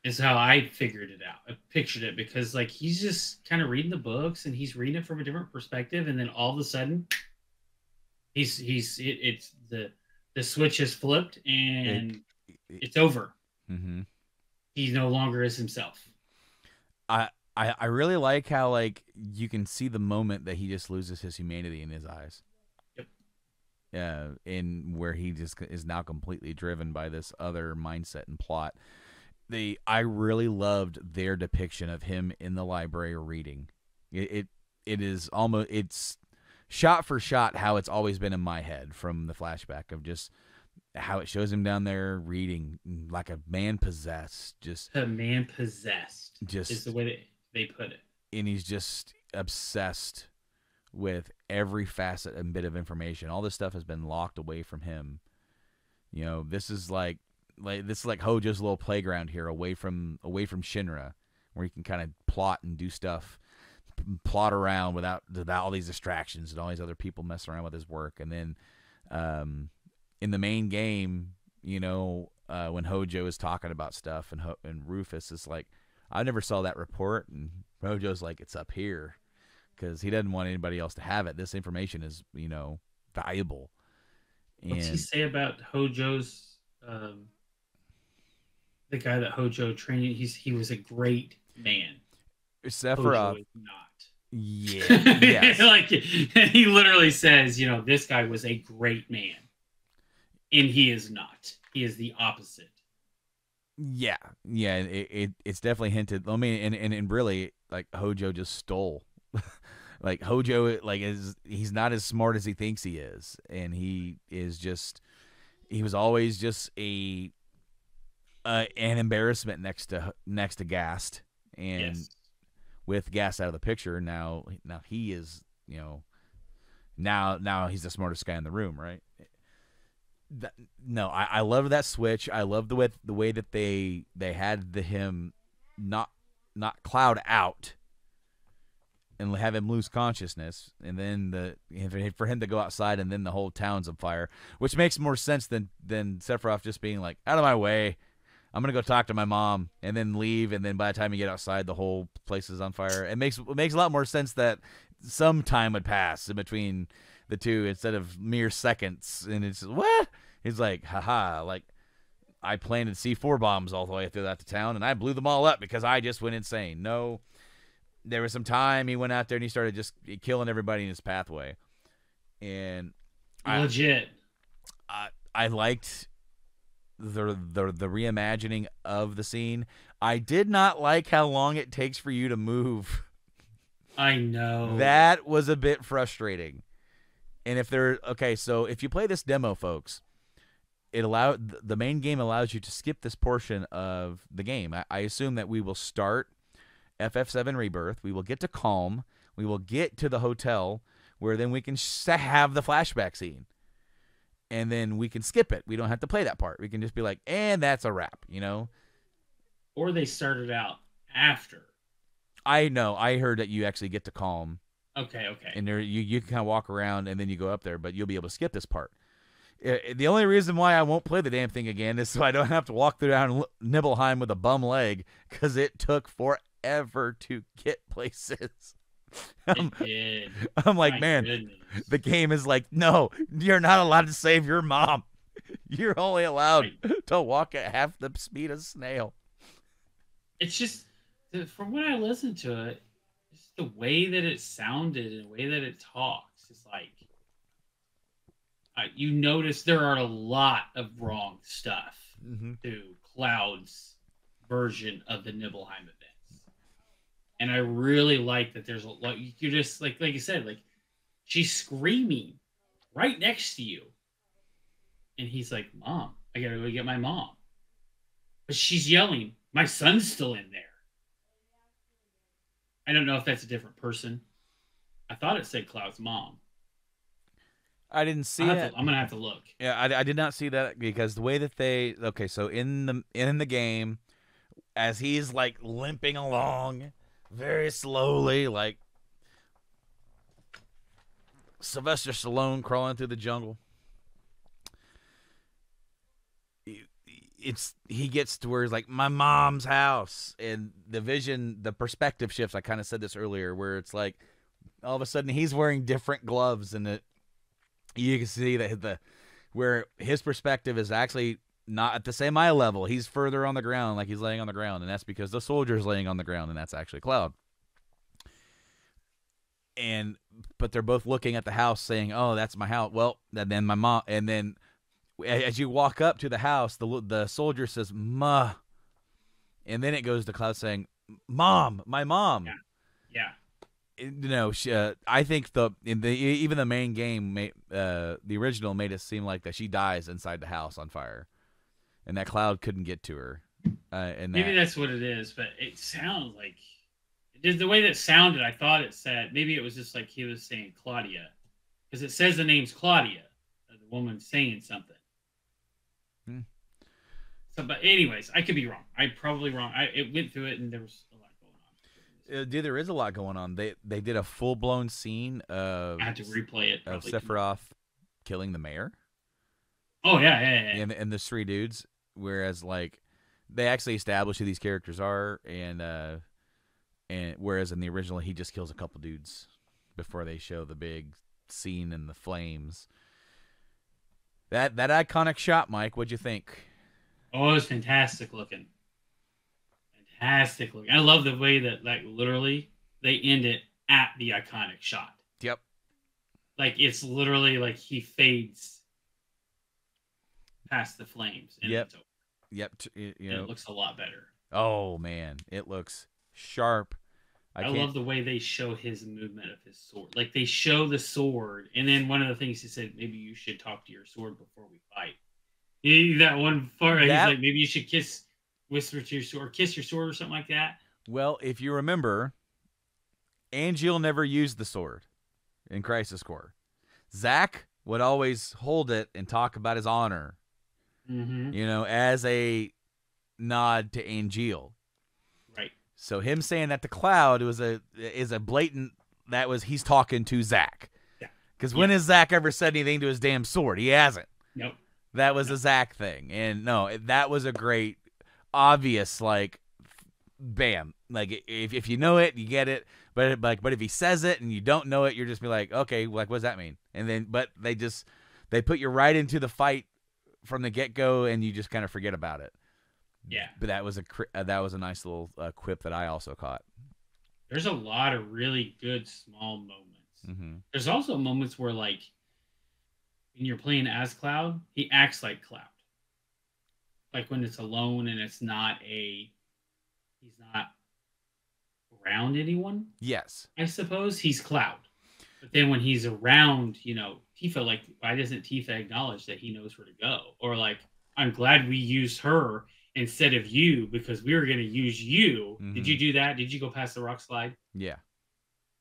Is how I figured it out. I pictured it because, like, he's just kind of reading the books and he's reading it from a different perspective. And then all of a sudden, he's, he's, it, it's the, the switch has flipped and it's over. Mm-hmm. He no longer is himself. I, I I really like how like you can see the moment that he just loses his humanity in his eyes. Yep. Yeah, in where he just is now completely driven by this other mindset and plot. They I really loved their depiction of him in the library reading. It it, it is almost it's shot for shot how it's always been in my head from the flashback of just how it shows him down there reading like a man possessed just A man possessed just is the way that they put it. and he's just obsessed with every facet and bit of information. All this stuff has been locked away from him. You know, this is like like this is like Hojo's little playground here, away from away from Shinra, where he can kind of plot and do stuff, plot around without without all these distractions and all these other people messing around with his work. And then, um, in the main game, you know, uh, when Hojo is talking about stuff and Ho- and Rufus is like, I never saw that report, and Hojo's like, it's up here, because he doesn't want anybody else to have it. This information is, you know, valuable. What's he say about Hojo's um, the guy that Hojo trained? He's he was a great man. Sephiroth, not. yeah, yes, like he literally says, you know, this guy was a great man, and he is not. He is the opposite. Yeah, yeah. It, it it's definitely hinted. I mean, and, and and really, like Hojo just stole. like Hojo, like is he's not as smart as he thinks he is, and he is just he was always just a uh, an embarrassment next to next to Gast, and yes. with Gast out of the picture, now now he is you know now now he's the smartest guy in the room, right? That, no, I, I love that switch. I love the way the way that they they had the him not not cloud out and have him lose consciousness, and then the for him to go outside, and then the whole town's on fire, which makes more sense than than Sephiroth just being like, "Out of my way, I'm gonna go talk to my mom," and then leave, and then by the time you get outside, the whole place is on fire. It makes it makes a lot more sense that some time would pass in between the two instead of mere seconds, and it's what he's like, haha, like. I planted C4 bombs all the way through that to town, and I blew them all up because I just went insane. No, there was some time he went out there and he started just killing everybody in his pathway, and legit. I I, I liked the the the reimagining of the scene. I did not like how long it takes for you to move. I know that was a bit frustrating. And if they're okay, so if you play this demo, folks, it allow the main game allows you to skip this portion of the game. I, I assume that we will start FF7 Rebirth. We will get to Kalm. We will get to the hotel where then we can have the flashback scene. And then we can skip it. We don't have to play that part. We can just be like, and that's a wrap, you know? Or they started out after. I know. I heard that you actually get to Kalm. Okay, okay. And there you, you can kind of walk around and then you go up there, but you'll be able to skip this part. The only reason why I won't play the damn thing again is so I don't have to walk through down Nibelheim with a bum leg because it took forever to get places. I'm, I'm, like, My man, goodness. the game is like, no, you're not allowed to save your mom. You're only allowed right. to walk at half the speed of a snail. It's just from when I listened to it, just the way that it sounded and the way that it talks. It's like uh, you notice there are a lot of wrong stuff mm-hmm. to Cloud's version of the Nibelheim event and I really like that. There's a lot. you just like like you said like she's screaming right next to you, and he's like, "Mom, I gotta go get my mom," but she's yelling, "My son's still in there." I don't know if that's a different person. I thought it said Cloud's mom. I didn't see it. I'm gonna have to look. Yeah, I, I did not see that because the way that they okay, so in the in the game, as he's like limping along, very slowly, like Sylvester Stallone crawling through the jungle. It's he gets to where he's like my mom's house, and the vision, the perspective shifts. I kind of said this earlier, where it's like all of a sudden he's wearing different gloves, and it you can see that the where his perspective is actually not at the same eye level. He's further on the ground, like he's laying on the ground, and that's because the soldier's laying on the ground, and that's actually Cloud. And but they're both looking at the house, saying, "Oh, that's my house." Well, and then my mom, and then as you walk up to the house, the the soldier says, "Ma," and then it goes to Cloud saying, "Mom, my mom." Yeah. Yeah you know, she, uh, I think the in the even the main game, made, uh, the original made it seem like that she dies inside the house on fire and that cloud couldn't get to her. Uh, and maybe that, that's what it is, but it sounds like the way that sounded. I thought it said maybe it was just like he was saying Claudia, because it says the name's Claudia, the woman saying something. Hmm. So, but anyways, I could be wrong. I'm probably wrong. I it went through it and there was a lot going on. Uh, dude, there is a lot going on. They they did a full blown scene of I had to replay it of Sephiroth killing the mayor. Oh yeah, yeah, yeah. And and the three dudes, whereas like they actually establish who these characters are, and uh, and whereas in the original he just kills a couple dudes before they show the big scene in the flames. That that iconic shot, Mike. What'd you think? Oh, it was fantastic looking. Fantastic looking. I love the way that like literally they end it at the iconic shot. Yep. Like it's literally like he fades past the flames. And yep. Yep. You know, it looks a lot better. Oh man, it looks sharp. I, I love the way they show his movement of his sword. Like they show the sword, and then one of the things he said, maybe you should talk to your sword before we fight. He, that one part, that... he's like, maybe you should kiss, whisper to your sword, kiss your sword, or something like that. Well, if you remember, Angeal never used the sword in Crisis Core. Zack would always hold it and talk about his honor, Mm-hmm. you know, as a nod to Angeal. Right. So him saying that to Cloud was a is a blatant that was he's talking to Zack. Yeah. Because when has Zack ever said anything to his damn sword? He hasn't. Nope. That was a Zack thing, and no, that was a great, obvious like, bam. Like if if you know it, you get it. But like, but if he says it and you don't know it, you're just be like, okay, like what does that mean? And then, but they just they put you right into the fight from the get go, and you just kind of forget about it. Yeah. But that was a uh, that was a nice little uh, quip that I also caught. There's a lot of really good small moments. Mm-hmm. There's also moments where like when you're playing as Cloud, he acts like Cloud. Like when it's alone and it's not a he's not around anyone, Yes. I suppose he's Cloud. But then when he's around, you know, Tifa, like why doesn't Tifa acknowledge that he knows where to go? Or like, I'm glad we used her instead of you because we were gonna use you. Did Mhm. you do that? Did you go past the rock slide? Yeah.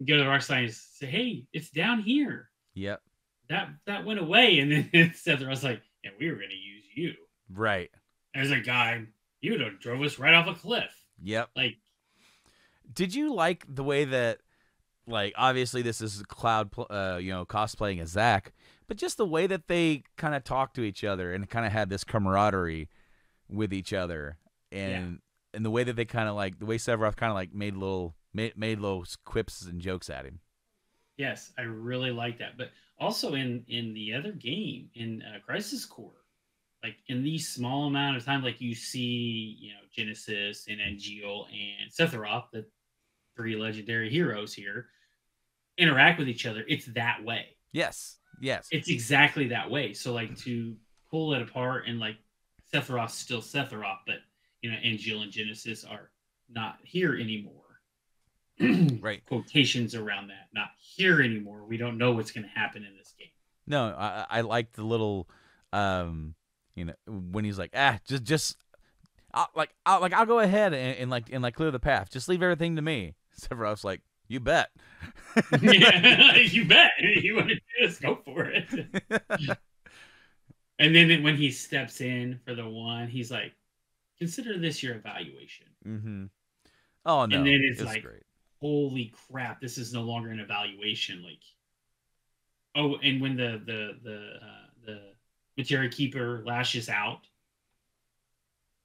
Go to the rock slide and say, Hey, it's down here. Yep. that that went away, and then instead I was like, "Yeah, we were gonna use you." Right. There's a guy you would have drove us right off a cliff. Yep. Like, Did you like the way that, like, obviously this is Cloud, uh, you know, cosplaying as Zack, but just the way that they kind of talked to each other and kind of had this camaraderie with each other, and and the way that they kind of like the way Sephiroth kind of like made little made, made little quips and jokes at him. yes, I really like that. But also in in the other game in uh, Crisis Core, like in these small amount of time, like you see, you know, Genesis and Angeal and Sephiroth, the three legendary heroes here, interact with each other. It's that way. Yes. Yes. it's exactly that way. So like to pull it apart and like Sephiroth's still Sephiroth, but you know, Angeal and Genesis are not here anymore. right. Quotations around that, not here anymore. We don't know what's going to happen in this game. No, I I like the little, um, you know, when he's like, ah, just just, I'll, like I'll like I'll go ahead and, and like and like clear the path. Just leave everything to me. Sephiroth's like, you bet. yeah, you bet. You want to do this? Go for it. And then when he steps in for the one, he's like, "Consider this your evaluation." mm-hmm. Oh no, And then it's it's like- great. holy crap this is no longer an evaluation like oh and when the the the uh, the materia keeper lashes out.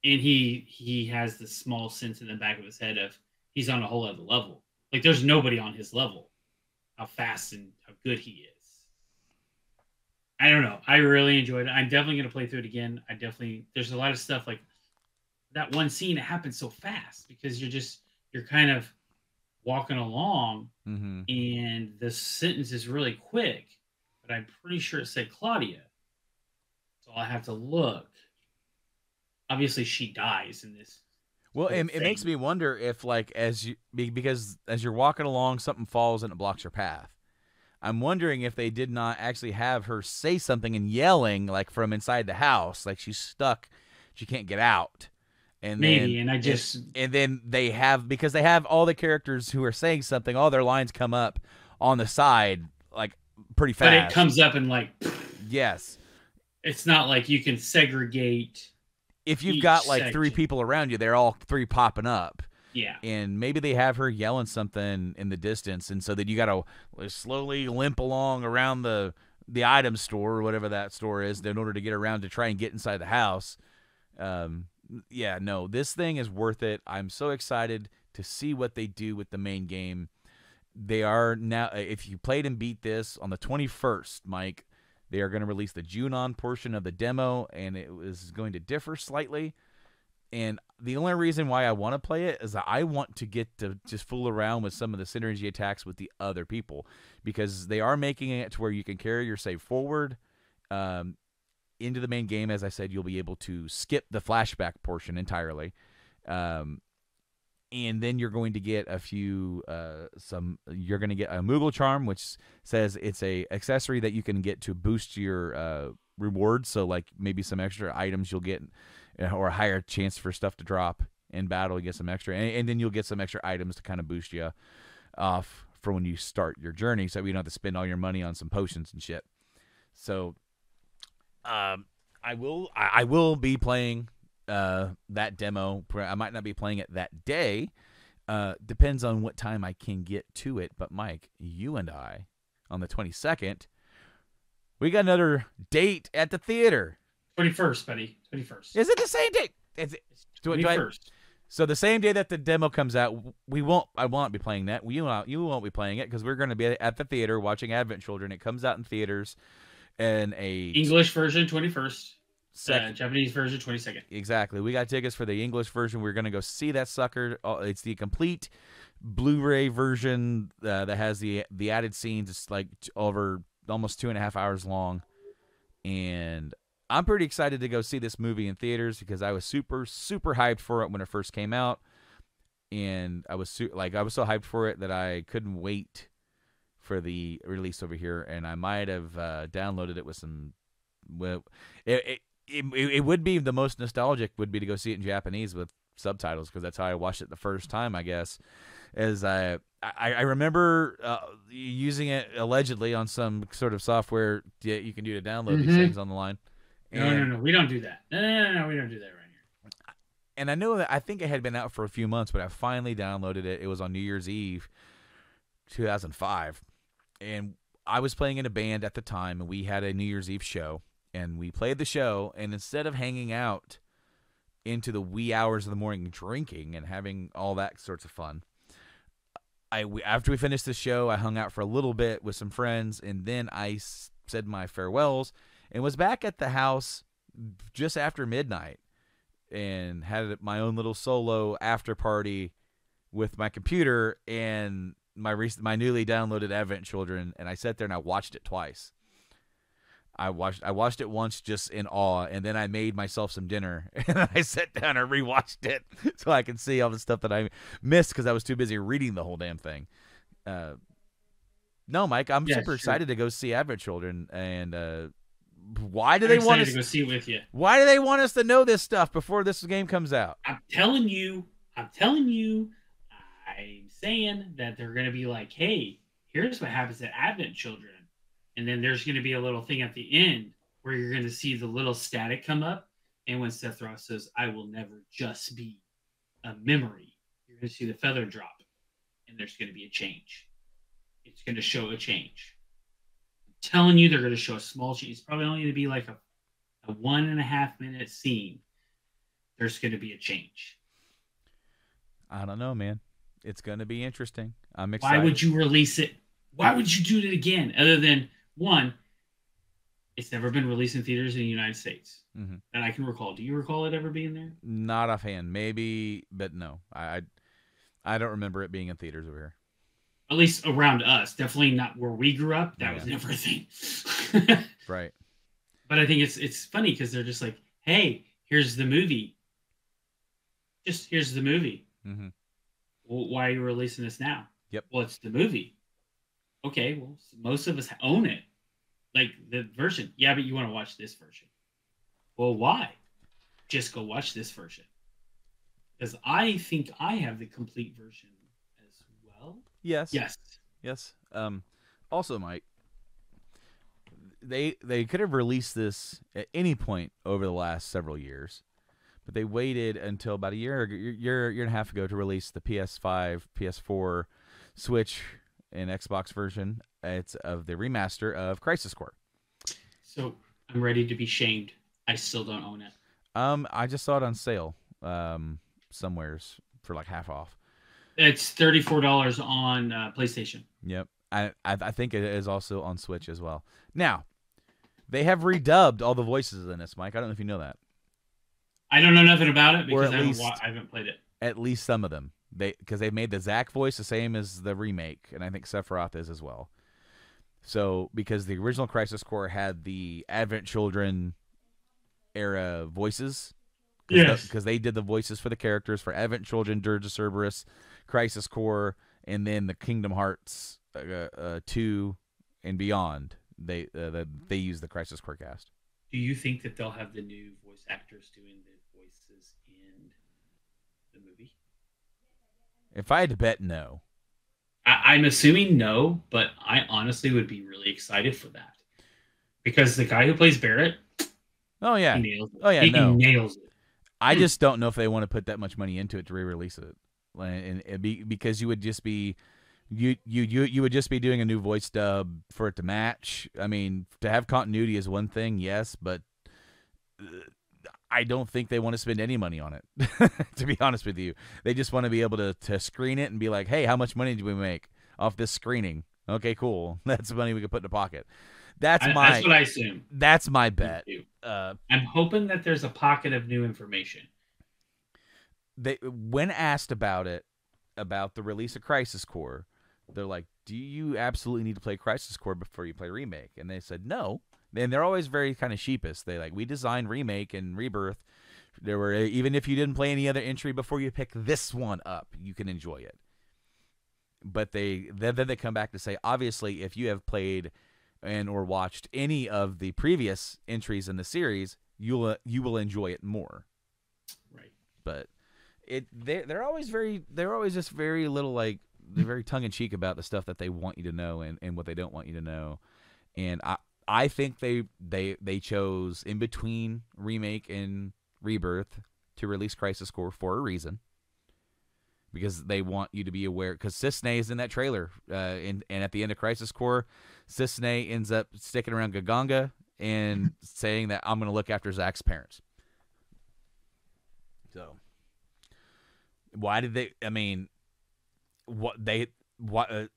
And he he has this small sense in the back of his head of he's on a whole other level. Like there's nobody on his level how fast and how good he is. I don't know. I really enjoyed it. I'm definitely going to play through it again. I definitely there's a lot of stuff like that one scene it happens so fast because you're just you're kind of walking along Mm-hmm. and the sentence is really quick, but I'm pretty sure it said Claudia. So I have to look. Obviously, she dies in this. Well, it, it makes me wonder if like as you because as you're walking along, something falls and it blocks your path. I'm wondering if they did not actually have her say something and yelling like from inside the house, like she's stuck, she can't get out. And Maybe, then, and I just and then they have because they have all the characters who are saying something, all their lines come up on the side like pretty fast. but it comes up and like yes. It's not like you can segregate. If you've got like three people around you, they're all three popping up. Yeah, and maybe they have her yelling something in the distance, and so that you got to slowly limp along around the the item store or whatever that store is in order to get around to try and get inside the house. Um, yeah, no, this thing is worth it. I'm so excited to see what they do with the main game. They are now, if you played and beat this on the 21st, Mike, they are going to release the Junon portion of the demo, and it is going to differ slightly. And the only reason why I want to play it is that I want to get to just fool around with some of the synergy attacks with the other people because they are making it to where you can carry your save forward um, into the main game. As I said, you'll be able to skip the flashback portion entirely. Um, and then you're going to get a few uh, some you're going to get a Moogle charm which says it's a accessory that you can get to boost your uh, rewards so like maybe some extra items you'll get or a higher chance for stuff to drop in battle. You get some extra, and, and then you'll get some extra items to kind of boost you off for when you start your journey, so you don't have to spend all your money on some potions and shit. So, um, I will I, I will be playing uh that demo. I might not be playing it that day. Uh, depends on what time I can get to it. But Mike, you and I on the 22nd, we got another date at the theater. 21st, buddy. 21st. Is it the same date? Is it, do, do I, 21st. so the same day that the demo comes out, we won't. I won't be playing that. You won't. You won't be playing it because we're going to be at the theater watching Advent Children. It comes out in theaters, and a English version 21st. Sec- Uh, Japanese version 22nd. Exactly. We got tickets for the English version. We're gonna go see that sucker. Uh, It's the complete Blu-ray version uh, that has the the added scenes. It's like t- over almost two and a half hours long, and I'm pretty excited to go see this movie in theaters because I was super super hyped for it when it first came out, and I was su- like I was so hyped for it that I couldn't wait for the release over here, and I might have uh, downloaded it with some. Well, it, it it, it would be the most nostalgic would be to go see it in Japanese with subtitles because that's how I watched it the first time I guess as I I, I remember uh, using it allegedly on some sort of software that you can do to download these Mhm. things on the line No, no, no. We don't do that. No, no, no, no. We don't do that right here. and I know that I think it had been out for a few months, but I finally downloaded it. It was on New Year's Eve, 2005, and I was playing in a band at the time, and we had a New Year's Eve show, and we played the show, and instead of hanging out into the wee hours of the morning drinking and having all that sorts of fun. I we, after we finished the show, I hung out for a little bit with some friends, and then I s- said my farewells and was back at the house just after midnight and had my own little solo after party with my computer and my recent my newly downloaded Advent Children, and I sat there and I watched it twice. I watched I watched it once just in awe, and then I made myself some dinner, and I sat down and rewatched it so I can see all the stuff that I missed because I was too busy reading the whole damn thing. Uh, no, Mike, I'm Yeah, super sure. excited to go see Advent Children, and uh, why do I'm they want us? to go see it with you. Why do they want us to know this stuff before this game comes out? I'm telling you, I'm telling you, I'm saying that they're going to be like, hey, here's what happens at Advent Children. And then there's going to be a little thing at the end where you're going to see the little static come up. And when Sephiroth says, I will never just be a memory, you're going to see the feather drop and there's going to be a change. It's going to show a change. I'm telling you, they're going to show a small change. It's probably only going to be like a, a one and a half minute scene. There's going to be a change. I don't know, man. It's gonna be interesting. I'm excited. Why would you release it? Why would you do it again? Other than one, it's never been released in theaters in the United States Mhm. that I can recall. Do you recall it ever being there? Not offhand, maybe, but no. I, I, I don't remember it being in theaters over here. At least around us. Definitely not where we grew up. That was Yeah. never a thing. Right. but I think it's it's funny because they're just like, hey, here's the movie. Just here's the movie. hmm Well, why are you releasing this now? Yep. Well, it's the movie. Okay, well, most of us own it. Like the version. Yeah, but you want to watch this version. Well, why? Just go watch this version. Because I think I have the complete version as well. Yes. Yes. Yes. Um. Also, Mike, they they could have released this at any point over the last several years, but they waited until about a year year year and a half ago to release the PS5, PS4, Switch, and Xbox version. It's of the remaster of Crisis Core. So I'm ready to be shamed. I still don't own it. Um, I just saw it on sale, um, somewheres for like half off. It's thirty-four dollars on uh, PlayStation. Yep. I, I I think it is also on Switch as well. Now, they have redubbed all the voices in this, Mike. I don't know if you know that. I don't know nothing about it because I haven't, least- wa- I haven't played it. At least some of them. They because they made the Zack voice the same as the remake, and I think Sephiroth is as well. So because the original Crisis Core had the Advent Children era voices, Yes. because they did the voices for the characters for Advent Children, Dirge of Cerberus, Crisis Core, and then the Kingdom Hearts uh, uh, two and beyond. They uh, the, they use the Crisis Core cast. Do you think that they'll have the new voice actors doing the voices in the movie? If I had to bet, no. I, I'm assuming no, but I honestly would be really excited for that because the guy who plays Barret, Oh yeah, he nails it. Oh, yeah, he no. nails it. I Hmm. just don't know if they want to put that much money into it to re-release it, and, and be, because you would just be, you you you you would just be doing a new voice dub for it to match. I mean, to have continuity is one thing, yes, but uh, I don't think they want to spend any money on it. to be honest with you, they just want to be able to to screen it and be like, hey, how much money did we make off this screening? Okay, cool. That's money we could put in the pocket. That's I- my that's what I assume. that's my bet. Uh, I'm hoping that there's a pocket of new information. they when asked about it about the release of Crisis Core, they're like, "Do you absolutely need to play Crisis Core before you play remake?" And they said no. And they're always very kind of sheepish. They like, "We designed remake and rebirth. There were even if you didn't play any other entry before you pick this one up, you can enjoy it." But they then, then they come back to say, obviously, if you have played and or watched any of the previous entries in the series, you'll you will enjoy it more Right. but it they they're always very they're always just very little like they're very tongue in cheek about the stuff that they want you to know and, and what they don't want you to know. And I I think they they they chose in between remake and rebirth to release Crisis Core for a reason. Because they want you to be aware, because Cissnei is in that trailer, uh, and and at the end of Crisis Core, Cissnei ends up sticking around Gongaga and saying that I'm going to look after Zack's parents. So, why did they? I mean, what they what uh,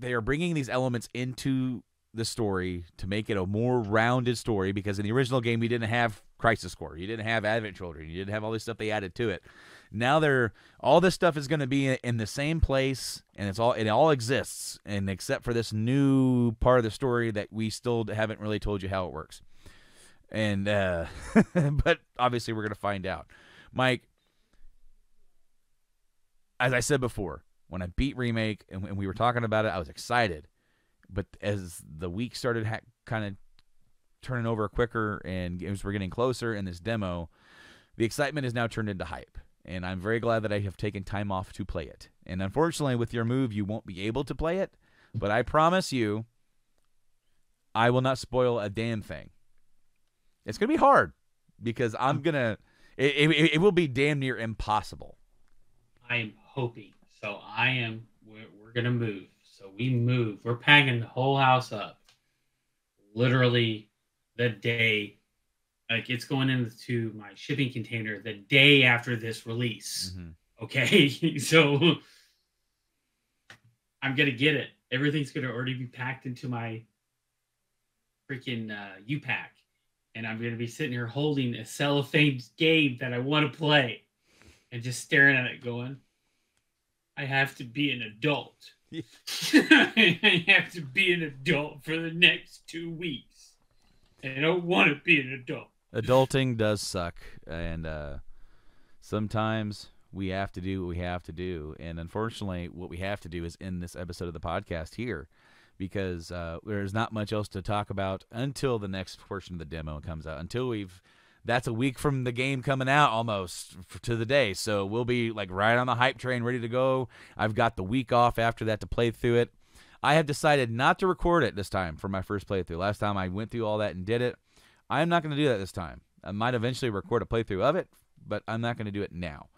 they are bringing these elements into the story to make it a more rounded story because in the original game you didn't have Crisis Core, you didn't have Advent Children, you didn't have all this stuff they added to it. Now they're all this stuff is going to be in the same place and it's all it all exists and except for this new part of the story that we still haven't really told you how it works. And uh but obviously we're going to find out. Mike as I said before, when I beat remake and, and we were talking about it, I was excited. But as the week started ha- kind of turning over quicker and games were getting closer in this demo, the excitement has now turned into hype. And I'm very glad that I have taken time off to play it. And unfortunately, with your move, you won't be able to play it. But I promise you, I will not spoil a damn thing. It's going to be hard because I'm going to, it, it, it will be damn near impossible. I am hoping. So I am. We're, we're gonna move. So we move. We're packing the whole house up. Literally, the day, like it's going into my shipping container the day after this release. Mhm. Okay, so I'm gonna get it. Everything's gonna already be packed into my freaking uh, U pack, and I'm gonna be sitting here holding a cellophane game that I want to play, and just staring at it, going, "I have to be an adult. I have to be an adult for the next two weeks. I don't want to be an adult." adulting does suck and uh, sometimes we have to do what we have to do and unfortunately what we have to do is end this episode of the podcast here because uh, there's not much else to talk about until the next portion of the demo comes out until we've that's a week from the game coming out almost to the day. So we'll be like right on the hype train ready to go. I've got the week off after that to play through it. I have decided not to record it this time for my first playthrough. Last time i went through all that and did it I'm not going to do that this time. I might eventually record a playthrough of it, but I'm not going to do it now.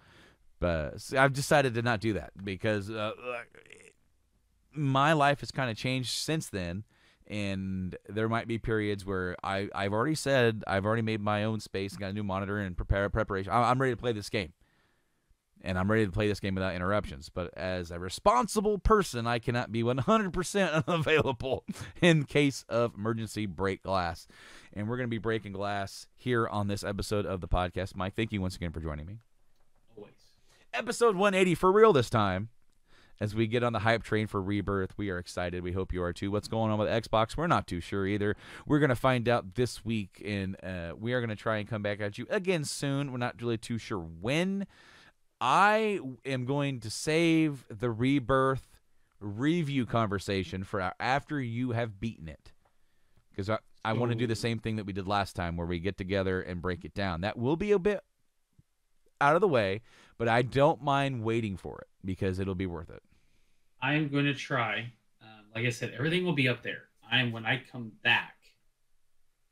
But I've decided to not do that because uh, my life has kind of changed since then, and there might be periods where I I've already said I've already made my own space, and got a new monitor, and prepare preparation. I'm ready to play this game. And I'm ready to play this game without interruptions. But as a responsible person, I cannot be 100% unavailable in case of emergency break glass and we're going to be breaking glass here on this episode of the podcast. Mike, thank you once again for joining me. Always. Episode 180 for real this time. As we get on the hype train for Rebirth, we are excited. We hope you are too. What's going on with Xbox? We're not too sure either. We're going to find out this week, and uh, we are going to try and come back at you again soon. We're not really too sure when. I am going to save the Rebirth review conversation for after you have beaten it. Because I, I want to do the same thing that we did last time where we get together and break it down. That will be a bit out of the way, but I don't mind waiting for it because it'll be worth it. I'm going to try. Um, like I said, everything will be up there. I'm when I come back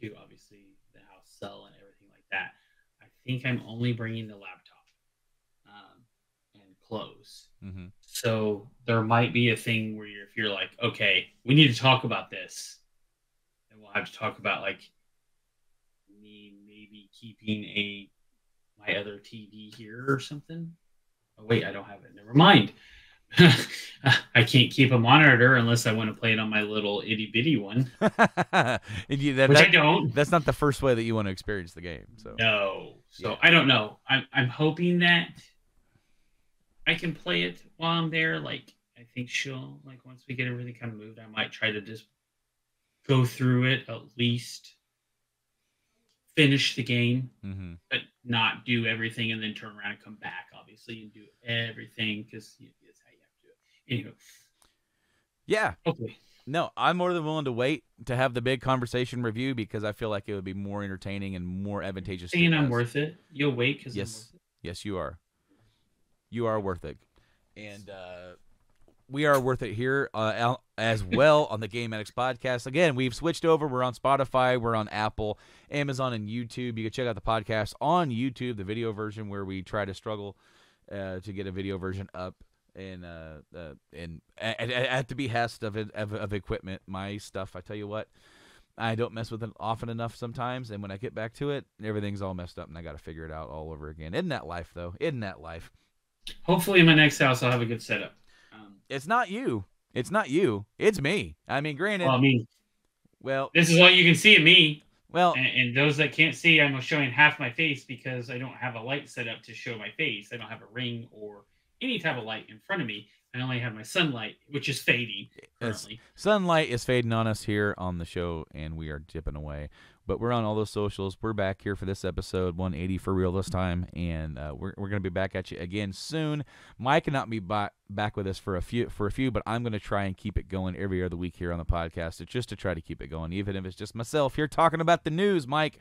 to obviously the house cell and everything like that. I think I'm only bringing the laptop um, and clothes. Mm-hmm. So there might be a thing where you're, if you're like, okay, we need to talk about this, and we'll have to talk about like me maybe keeping a my other TV here or something. Oh wait, I don't have it. Never mind. I can't keep a monitor unless I want to play it on my little itty bitty one, you, that, which that- I don't. that's not the first way that you want to experience the game. So No. So Yeah. I don't know. I'm I'm hoping that I can play it while I'm there. Like I think she'll like once we get everything kind of moved, I might try to just go through it at least, finish the game, mm-hmm. but not do everything and then turn around and come back, obviously, and do everything because that's how you have to do it. Anyway, yeah, okay. no, I'm more than willing to wait to have the big conversation review because I feel like it would be more entertaining and more advantageous. Saying I'm us. worth it. You'll wait because Yes. Yes, you are. You are worth it, and uh, we are worth it here uh, as well on the Game Addicts podcast. Again, we've switched over. We're on Spotify, we're on Apple, Amazon, and YouTube. You can check out the podcast on YouTube, the video version, where we try to struggle uh, to get a video version up. And uh, uh, and at, at, at the behest of, it, of of equipment, my stuff. I tell you what, I don't mess with it often enough sometimes, and when I get back to it, everything's all messed up, and I got to figure it out all over again. Isn't that life, though? Isn't that life? Hopefully, in my next house, I'll have a good setup. Um, It's not you. It's not you. It's me. I mean, granted, well, I mean, well, this is all you can see of me. well, And, and those that can't see, I'm showing half my face because I don't have a light set up to show my face. I don't have a ring or any type of light in front of me. I only have my sunlight, which is fading It's- currently. sunlight is fading on us here on the show, and we are dipping away. But we're on all those socials. We're back here for this episode 180 for real this time, and uh, we're, we're gonna be back at you again soon. Mike cannot be back back with us for a few for a few, but I'm gonna try and keep it going every other week here on the podcast. It's just to try to keep it going, even if it's just myself here talking about the news. Mike,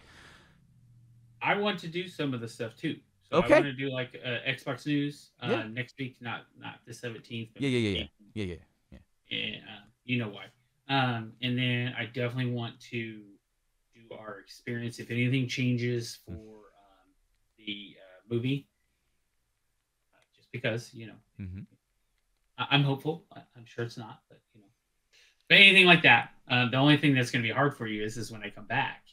I want to do some of the stuff too. So Okay. I want to do like uh, Xbox news uh, Yeah. next week, not not the 17th. But Yeah, yeah, yeah, 18th. yeah, yeah. and uh, you know why. Um, and then I definitely want to do our experience if anything changes for um, the uh, movie, uh, just because you know hmm I- I'm hopeful. I- I'm sure it's not, but you know, but anything like that. Uh, the only thing that's going to be hard for you is is when I come back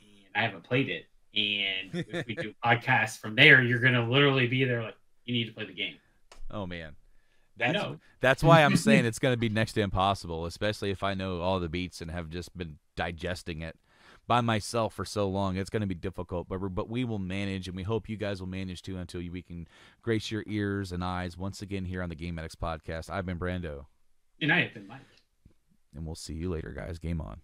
and I haven't played it, and if we do podcasts from there, you're going to literally be there like you need to play the game. Oh man, that's that's why I'm saying it's going to be next to impossible, especially if I know all the beats and have just been digesting it by myself for so long. It's going to be difficult, but but we will manage, and we hope you guys will manage too until we can grace your ears and eyes once again here on the Game Addicts podcast. I've been Brando, And I have been Mike. and we'll see you later, guys. Game on.